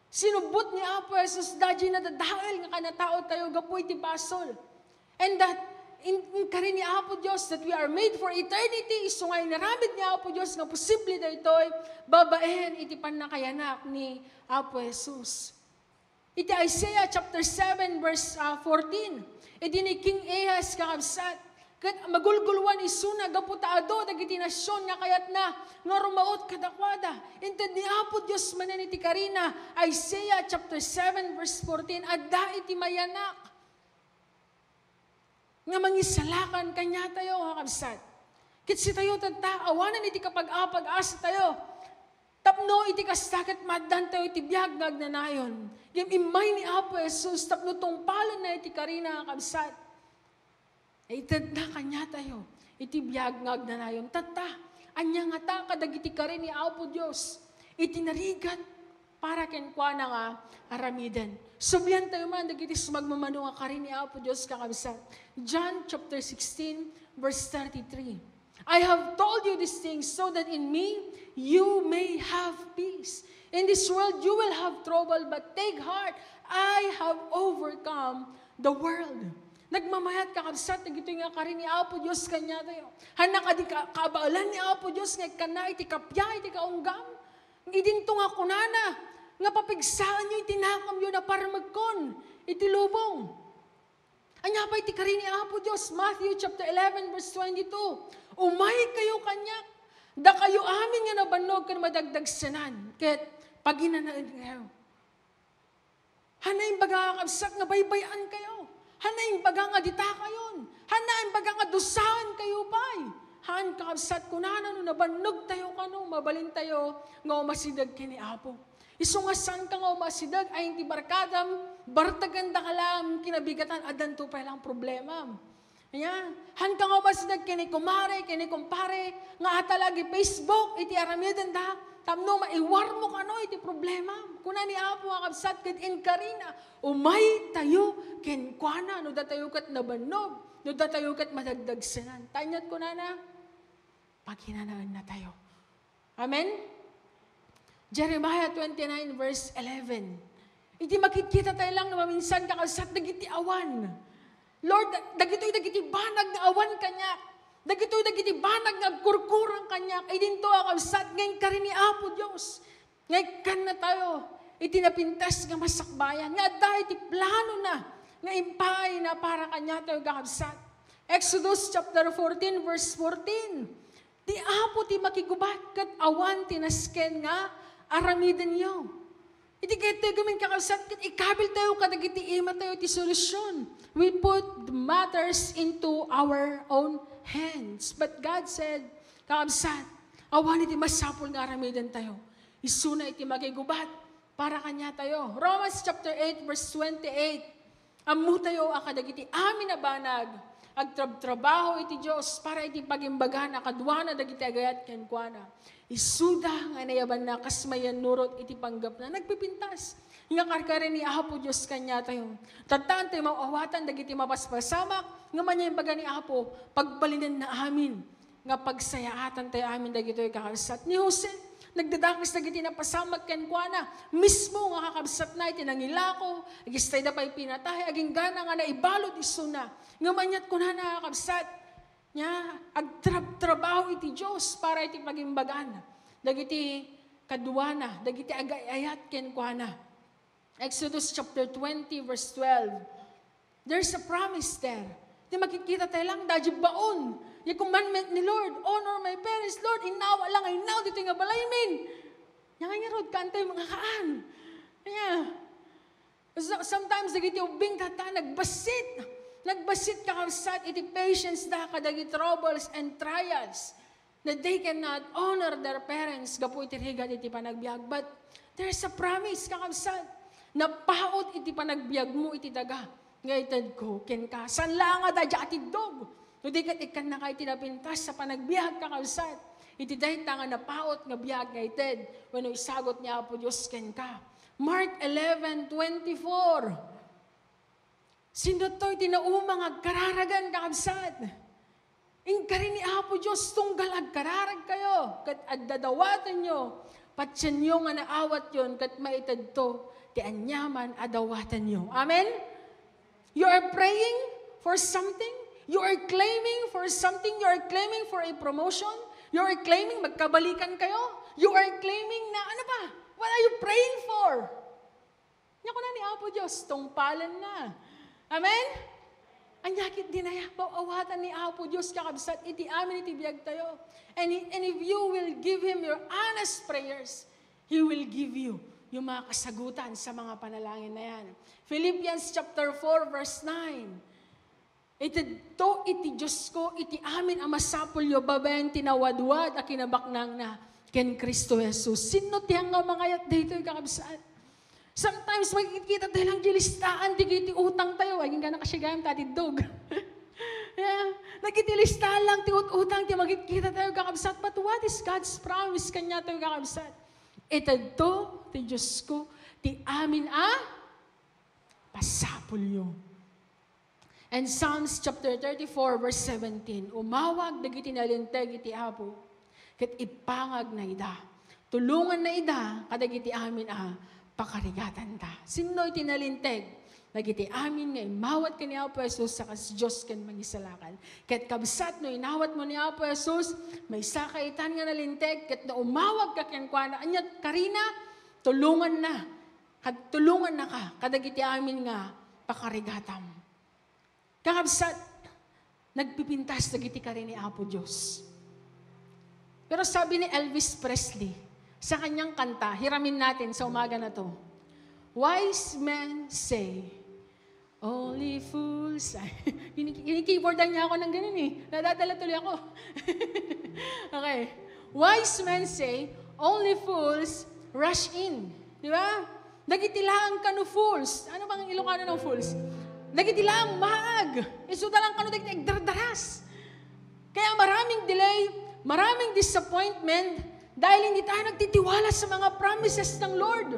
Sinubot ni Apo Jesus, dadya na dahil nga kanatao tayo, gapo iti basol. And that, in, in kari ni Apo Diyos, that we are made for eternity, iso ngay naramid ni Apo Diyos, nga posible da ito'y babaen iti panakayanak ni Apo Jesus. Iti Isaiah chapter 7 verse uh, 14. Iti ni King Ahaz kakabsat. Kat magulgulwan isuna gaputaado dagiti nasyon nga kayat na nga rumaot kadakwada. Inted ni Apo Dios manen iti karina Isaiah chapter 7 verse 14 adda iti mayanak. Nga mangisalakan kanya tayo kakabsat. Kit si tayo tanta awanan iti kapag-apag asa tayo. Tapno iti kastakat maddan tayo iti biyag nagnanayon. Gim imay ni Apo Jesus tapno tong palan na iti karina kakabsat. Itad na kanya tayo. Iti biyag ngagnanayon. Tata, anya nga ta kadagiti ka rin ni Apo Diyos. Iti narigat para ken kwa na nga aramidan. Subyan tayo man, dagiti magmamano nga ka rin ni Apo Diyos kakabsat. John chapter 16, verse 33. I have told you these things so that in me you may have peace. In this world you will have trouble, but take heart, I have overcome the world. Nagmamayat ka kabsat, nagito nga ka rin ni Apo Diyos kanya tayo. Hanak ka di ka, kabaalan ni Apo Diyos, nga ka na, iti kapya, iti kaunggam. Idinto nga kunana, nga papigsaan nyo, itinakam nyo na para magkon, iti lubong. Anya pa iti karini Apo Diyos, Matthew chapter 11 verse 22. Umay kayo kanya, da kayo amin nga nabanog kan madagdag sanan. Ket paginanaid kayo. Hanayin baga kabsak nga baybayan kayo. Hanayin baga nga dita kayon. Hanayin baga nga dusahan kayo pay. Han kabsat kunana no nabanog tayo kano, mabalin tayo nga umasidag kini Apo. Iso nga saan ka nga umasidag ay hindi barkadam, bartaganda ka lang, kinabigatan, adan to pa lang problema. Ayan. Han ka nga umasidag kini kumare, kini kumpare, nga atalagi Facebook, iti aramidan da, tamno maiwar mo kano iti problema. Kuna ni Apo nga kabsat kat in karina, umay tayo ken kuana, no datayo kat nabanog, no datayo kat madagdagsanan. Tanyat ko na na, paghinanaan na tayo. Amen? Jeremiah 29 verse 11. Iti makikita tayo lang na maminsan kakasat dagiti awan. Lord, dagito'y dagiti banag nga awan kanya. Dagito'y dagiti banag nga kurkurang kanya. Ay dinto kakasat ngayon ka ni Apo Diyos. Ngayon kan na tayo. Iti napintas nga masakbayan. Nga dahil iti plano na. Nga impay na para kanya tayo kakasat. Exodus chapter 14 verse 14. Di apo ti makigubat kat awan tinasken nga aramiden niyo. Iti kayo tayo gamin kakasat, kat ikabil tayo kadag iti ima tayo iti solusyon. We put matters into our own hands. But God said, kakasat, awan iti masapul nga aramiden tayo. Isuna iti magigubat para kanya tayo. Romans chapter 8 verse 28. Amu tayo akadag iti amin na banag agtrab-trabaho iti Diyos para iti pagimbaga na kadwana dagiti agayat ken kuana. Isuda nga nayaban na kasmayan nurot iti panggap na nagpipintas. Nga karkare ni Apo Diyos kanya tayo. Tataan tayo mauawatan dagiti mapaspasamak. Nga manya yung baga ni Apo pagbalinan na amin. Nga pagsayaatan tayo amin dagito yung kakasat ni Jose. Nagdadakas na giti na pasamag ken kuana mismo nga kakabsat na iti nangilako. Agistay da pay pinatay aging gana nga naibalod isuna nga manyat ko na nakakabsat nya agtrab trabaho iti Dios para iti pagimbagan dagiti kaduana dagiti agayayat ken kuana Exodus chapter 20 verse 12 There's a promise there. Di makikita tayo lang, dadyo baon. Yung commandment ni Lord, honor my parents, Lord, inawa lang, inaw dito nga balaymin. Yang nga rod, kantay mga kaan. Yeah. So- Sometimes, nagiti ubing tata, nagbasit. Nagbasit ka kasat, iti patience da kadagi troubles and trials that they cannot honor their parents, gapo iti rigat iti panagbiag. But there's a promise, kakabsat, na paot iti panagbiag mo iti daga. Ngayon ko, ken ka, san lang nga dadya ati dog. No di kat ikan na kay tinapintas sa panagbiag kakabsat. Iti dahil tanga na paot nga biag ngayon. When isagot niya po Diyos ken ka. Mark 11:24. Sino to'y tinaumang agkararagan kakabsat. Ingkari ni Apo Diyos, tunggal agkararag kayo, kat agdadawatan nyo, patyan nyo nga naawat yon kat maitad to, ti anyaman adawatan nyo. Amen? You are praying for something, you are claiming for something, you are claiming for a promotion, you are claiming magkabalikan kayo, you are claiming na ano ba? What are you praying for? Nya ko na ni Apo Diyos, tungpalan na. Amen? Anyakit din na awatan ni Apo Diyos kakabsat, iti amin iti biyag tayo. And, i- and if you will give Him your honest prayers, He will give you yung mga kasagutan sa mga panalangin na yan. Philippians chapter 4 verse 9. Iti to iti Diyos ko, iti amin ang masapul yo babayan tinawadwad a kinabaknang na ken Kristo Jesus. Sino tiyang nga mga yat dito yung kakabsat? Sometimes makikita tayo lang di listaan, di kiti utang tayo. Ay, nga nakasigayam tati dog. <laughs> yeah. Nagkitilistahan lang ti utang, ti magkikita tayo kakabsat. But what is God's promise kanya tayo kakabsat? Ito to, ti Diyos ko, ti amin ah, pasapul yo. And Psalms chapter 34 verse 17, umawag dagiti nalinteg iti apo, ket ipangag na ida. Tulungan na ida, kadagiti amin a, pakarigatan ta. Sino iti nalinteg? Nagiti amin nga imawat ka ni Apo Jesus sa kas Diyos kan mangisalakan. Ket kabsat no inawat mo ni Apo Jesus, may sakaitan nga nalinteg, ket na umawag ka ken kuana, anyat karina, tulungan na. Kad tulungan na ka, kadagiti amin nga pakarigatam. Kakabsat, nagpipintas na giti ka rin ni Apo Diyos. Pero sabi ni Elvis Presley, sa kanyang kanta, hiramin natin sa umaga na to, Wise men say, only fools. <laughs> Kinikeyboardan niya ako ng ganun eh. Nadadala tuloy ako. <laughs> okay. Wise men say, only fools rush in. Di ba? Nagitilaan ka no fools. Ano bang Ilocano ng fools? Nagitilaan maag. Isuda lang ka no dardaras. Kaya maraming delay, maraming disappointment dahil hindi tayo nagtitiwala sa mga promises ng Lord.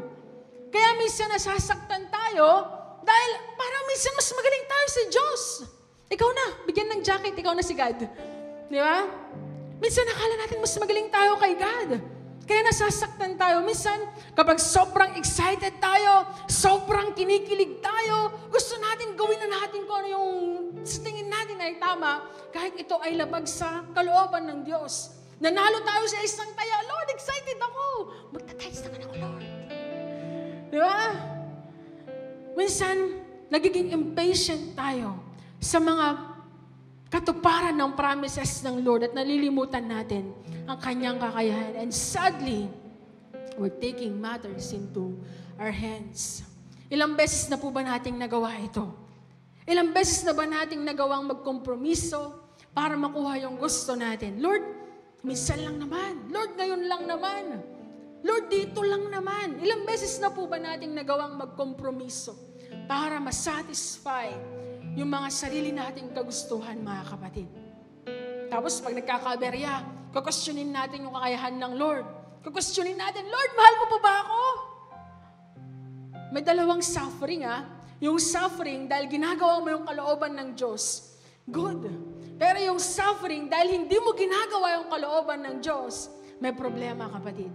Kaya minsan nasasaktan tayo dahil parang minsan mas magaling tayo sa Diyos. Ikaw na, bigyan ng jacket, ikaw na si God. Di ba? Minsan nakala natin mas magaling tayo kay God. Kaya nasasaktan tayo. Minsan, kapag sobrang excited tayo, sobrang kinikilig tayo, gusto natin gawin na natin kung ano yung sa tingin natin ay tama, kahit ito ay labag sa kalooban ng Diyos. Nanalo tayo sa isang taya. Lord, excited ako. Magta-times naman ako, Lord. Di ba? Minsan, nagiging impatient tayo sa mga katuparan ng promises ng Lord at nalilimutan natin ang kanyang kakayahan. And sadly, we're taking matters into our hands. Ilang beses na po ba nating nagawa ito? Ilang beses na ba nating nagawang magkompromiso para makuha yung gusto natin? Lord, minsan lang naman. Lord, ngayon lang naman. Lord, dito lang naman. Ilang beses na po ba nating nagawang magkompromiso para masatisfy yung mga sarili nating kagustuhan, mga kapatid? Tapos pag nagkakaberya, kukwestiyonin natin yung kakayahan ng Lord. Kukwestiyonin natin, Lord, mahal mo pa ba ako? May dalawang suffering ah. Yung suffering dahil ginagawa mo yung kalooban ng Diyos, good. Pero yung suffering dahil hindi mo ginagawa yung kalooban ng Diyos, may problema kapatid.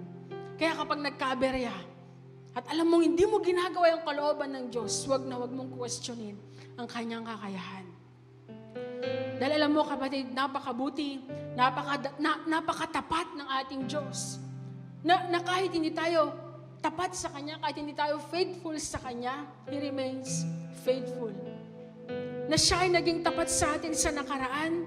Kaya kapag nagkaberya, at alam mong hindi mo ginagawa yung kalooban ng Diyos, wag na wag mong questionin ang kanyang kakayahan. Dahil alam mo kapatid, napakabuti, napaka, na, napakatapat ng ating Diyos. Na, na kahit hindi tayo tapat sa Kanya, kahit hindi tayo faithful sa Kanya, He remains faithful. Na siya ay naging tapat sa atin sa nakaraan,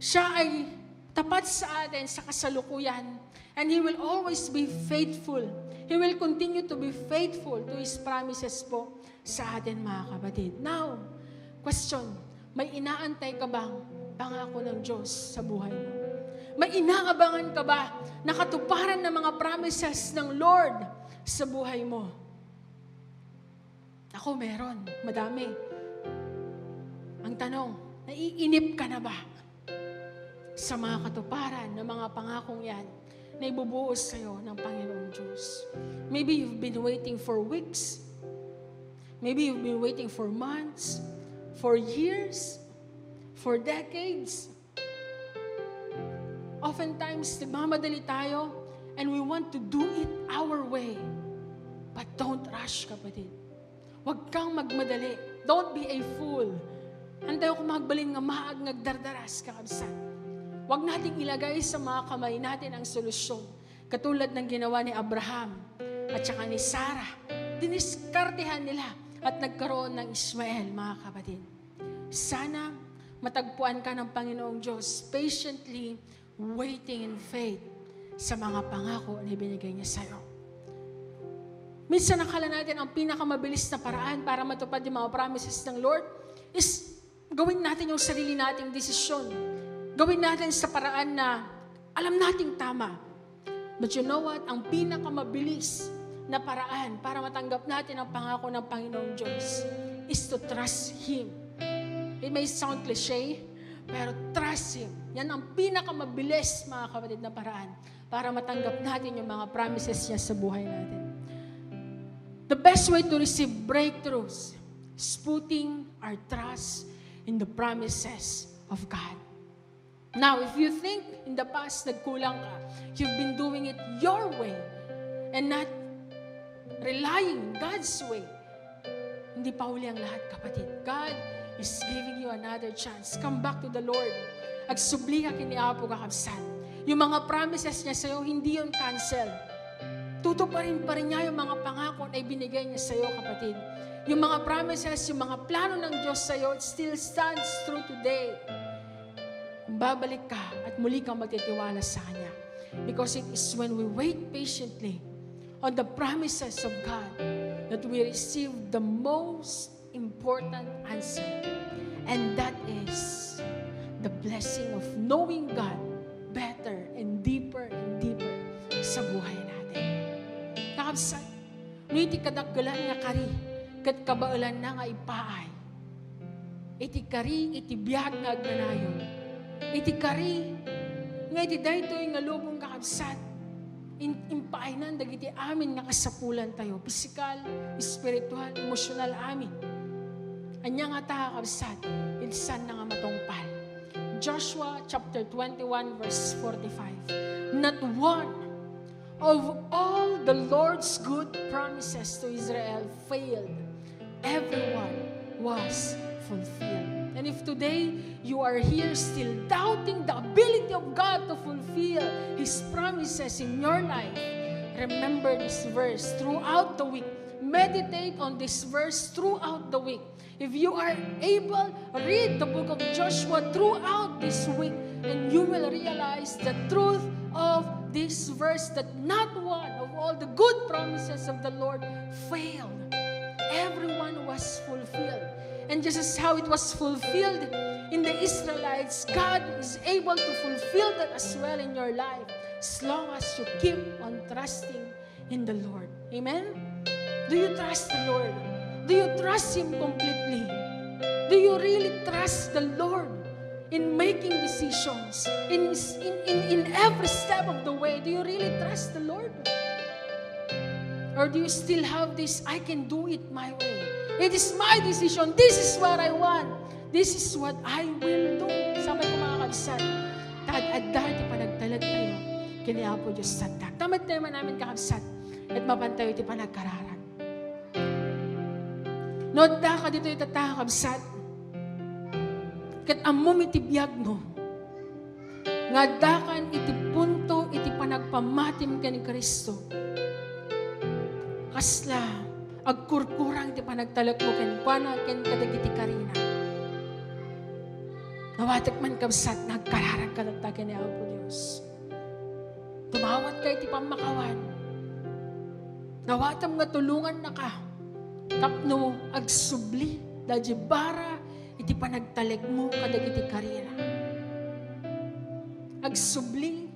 siya ay tapat sa atin sa kasalukuyan, And He will always be faithful. He will continue to be faithful to His promises po sa atin mga kapatid. Now, question, may inaantay ka bang pangako ng Diyos sa buhay mo? May inaabangan ka ba na katuparan ng mga promises ng Lord sa buhay mo? Ako meron, madami. Ang tanong, naiinip ka na ba sa mga katuparan ng mga pangakong yan na ibubuhos sa'yo ng Panginoong Diyos. Maybe you've been waiting for weeks. Maybe you've been waiting for months, for years, for decades. Oftentimes, nagmamadali tayo and we want to do it our way. But don't rush, kapatid. Huwag kang magmadali. Don't be a fool. Hantay ako magbalin nga maag ngagdardaras kakabsat. Huwag nating ilagay sa mga kamay natin ang solusyon. Katulad ng ginawa ni Abraham at saka ni Sarah. Diniskartehan nila at nagkaroon ng Ismael, mga kapatid. Sana matagpuan ka ng Panginoong Diyos patiently waiting in faith sa mga pangako na ibinigay niya sa'yo. Minsan nakala natin ang pinakamabilis na paraan para matupad yung mga promises ng Lord is gawin natin yung sarili nating desisyon Gawin natin sa paraan na alam nating tama. But you know what? Ang pinakamabilis na paraan para matanggap natin ang pangako ng Panginoong Diyos is to trust Him. It may sound cliche, pero trust Him. Yan ang pinakamabilis, mga kapatid, na paraan para matanggap natin yung mga promises niya sa buhay natin. The best way to receive breakthroughs is putting our trust in the promises of God. Now, if you think in the past nagkulang ka, you've been doing it your way and not relying God's way, hindi pa huli ang lahat, kapatid. God is giving you another chance. Come back to the Lord. At subli ka kini Apo kakabsan. Yung mga promises niya sa'yo, hindi yun cancel. Tutuparin pa rin niya yung mga pangako na ibinigay niya sa'yo, kapatid. Yung mga promises, yung mga plano ng Diyos sa'yo, it still stands true today. Babalik ka at muli kang magtitiwala sa Kanya. Because it is when we wait patiently on the promises of God that we receive the most important answer. And that is the blessing of knowing God better and deeper and deeper sa buhay natin. Nakabsat, niti kadaggalan nga kari, kat kabaulan na nga ipaay. Iti kari, iti biyag nga agnanayon. Iti kari, nga iti daytoy nga lubong kakabsat, in, impainan dagiti amin nga kasapulan tayo, physical, spiritual, emotional amin. Anya nga ta kakabsat, ilsan na nga matungpal. Joshua chapter 21 verse 45. Not one of all the Lord's good promises to Israel failed. Everyone was fulfilled. And if today you are here still doubting the ability of God to fulfill His promises in your life, remember this verse throughout the week. Meditate on this verse throughout the week. If you are able, read the book of Joshua throughout this week, and you will realize the truth of this verse that not one of all the good promises of the Lord failed. Everyone was fulfilled. And just as how it was fulfilled in the Israelites, God is able to fulfill that as well in your life as long as you keep on trusting in the Lord. Amen? Do you trust the Lord? Do you trust Him completely? Do you really trust the Lord in making decisions, in, in, in, in every step of the way? Do you really trust the Lord? Or do you still have this, I can do it my way? It is my decision. This is what I want. This is what I will do. Sabi ko mga kabisat, tad-adda ti panagtalag tayo, kini Apo Diyos Santa. Tamad tema namin kakabsat, at mapantayo ti panagkararan. Nodda ka dito itatahakabsat, kat amom iti biyag no, nga dakan iti punto iti panagpamatim ka ni Kristo. Kasla, agkurkurang iti panagtalak mo ken kuana ken kadagiti karina. Nawatak man kabsat, nagkararag ka lang ni Apo Diyos. Tumawat ka iti pamakawan. Nawatam nga tulungan na ka. Tapno agsubli, dadya bara, iti panagtaleg mo kadagiti karina. Agsubli,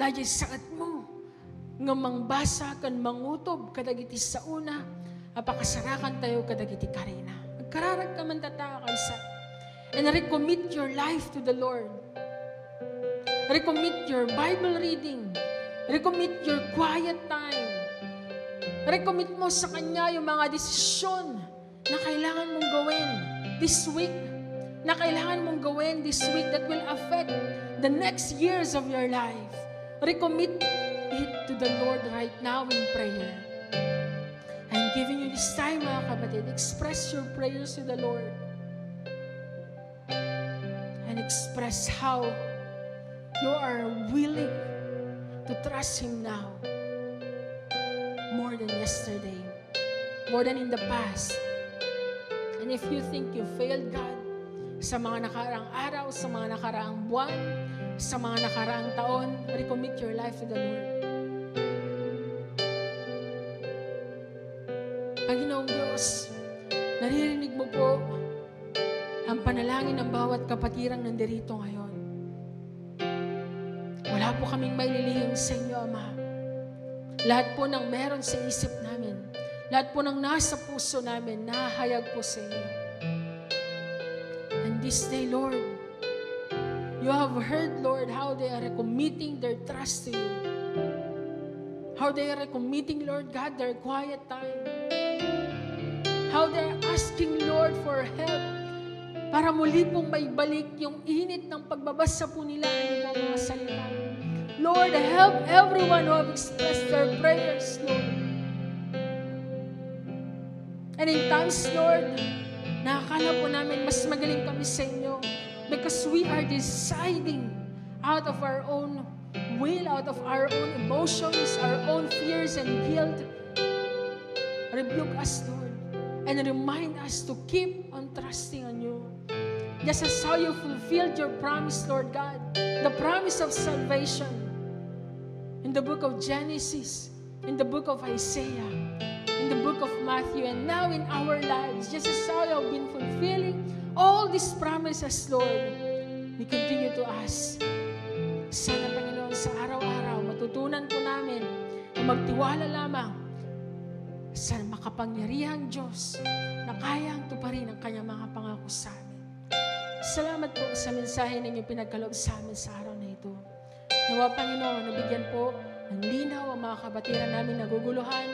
dadya mo, nga mangbasa kan mangutob kadagiti sa una, apakasarakan tayo kadagiti karina. Agkararag ka man tatakal sa and recommit your life to the Lord. Recommit your Bible reading. Recommit your quiet time. Recommit mo sa Kanya yung mga desisyon na kailangan mong gawin this week. Na kailangan mong gawin this week that will affect the next years of your life. Recommit the Lord right now in prayer. I'm giving you this time, mga kapatid. Express your prayers to the Lord and express how you are willing to trust Him now more than yesterday, more than in the past. And if you think you failed God sa mga nakaraang araw, sa mga nakaraang buwan, sa mga nakaraang taon, recommit your life to the Lord. Panginoong Diyos, naririnig mo po ang panalangin ng bawat kapatirang nandirito ngayon. Wala po kaming maililihim sa inyo, Ama. Lahat po ng meron sa isip namin, lahat po ng nasa puso namin, nahayag po sa inyo. And this day, Lord, you have heard, Lord, how they are committing their trust to you. How they are committing, Lord God, their quiet time. How they are asking, Lord, for help para muli pong maibalik yung init ng pagbabasa po nila ng mga salita. Lord, help everyone who have expressed their prayers, Lord. And in times, Lord, nakakala po namin mas magaling kami sa inyo because we are deciding out of our own will, out of our own emotions, our own fears and guilt. Rebuke us, Lord. And remind us to keep on trusting on you. Just as how you fulfilled your promise, Lord God, the promise of salvation in the book of Genesis, in the book of Isaiah, in the book of Matthew, and now in our lives, just as how you have been fulfilling all these promises, Lord, we continue to ask. Sana, Panginoon, sa araw-araw, matutunan po namin na magtiwala lamang sa makapangyarihang Diyos na kayang tuparin ang kanyang mga pangako sa amin. Salamat po sa mensahe ninyo pinagkaloob sa amin sa araw na ito. Nawa Panginoon, nabigyan po ng linaw ang mga kabatiran namin naguguluhan.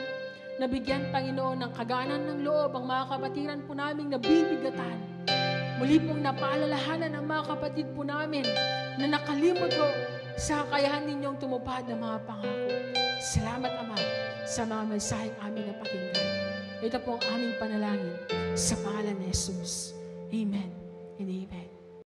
Nabigyan, Panginoon, ng kaganan ng loob ang mga kabatiran po namin nabibigatan. Muli pong napaalalahanan ang mga kapatid po namin na nakalimot po sa kakayahan ninyong tumupad ng mga pangako. Salamat, Ama, sa mga mensaheng aming napakinggan. Ito po ang aming panalangin sa pangalan ni Jesus. Amen and amen.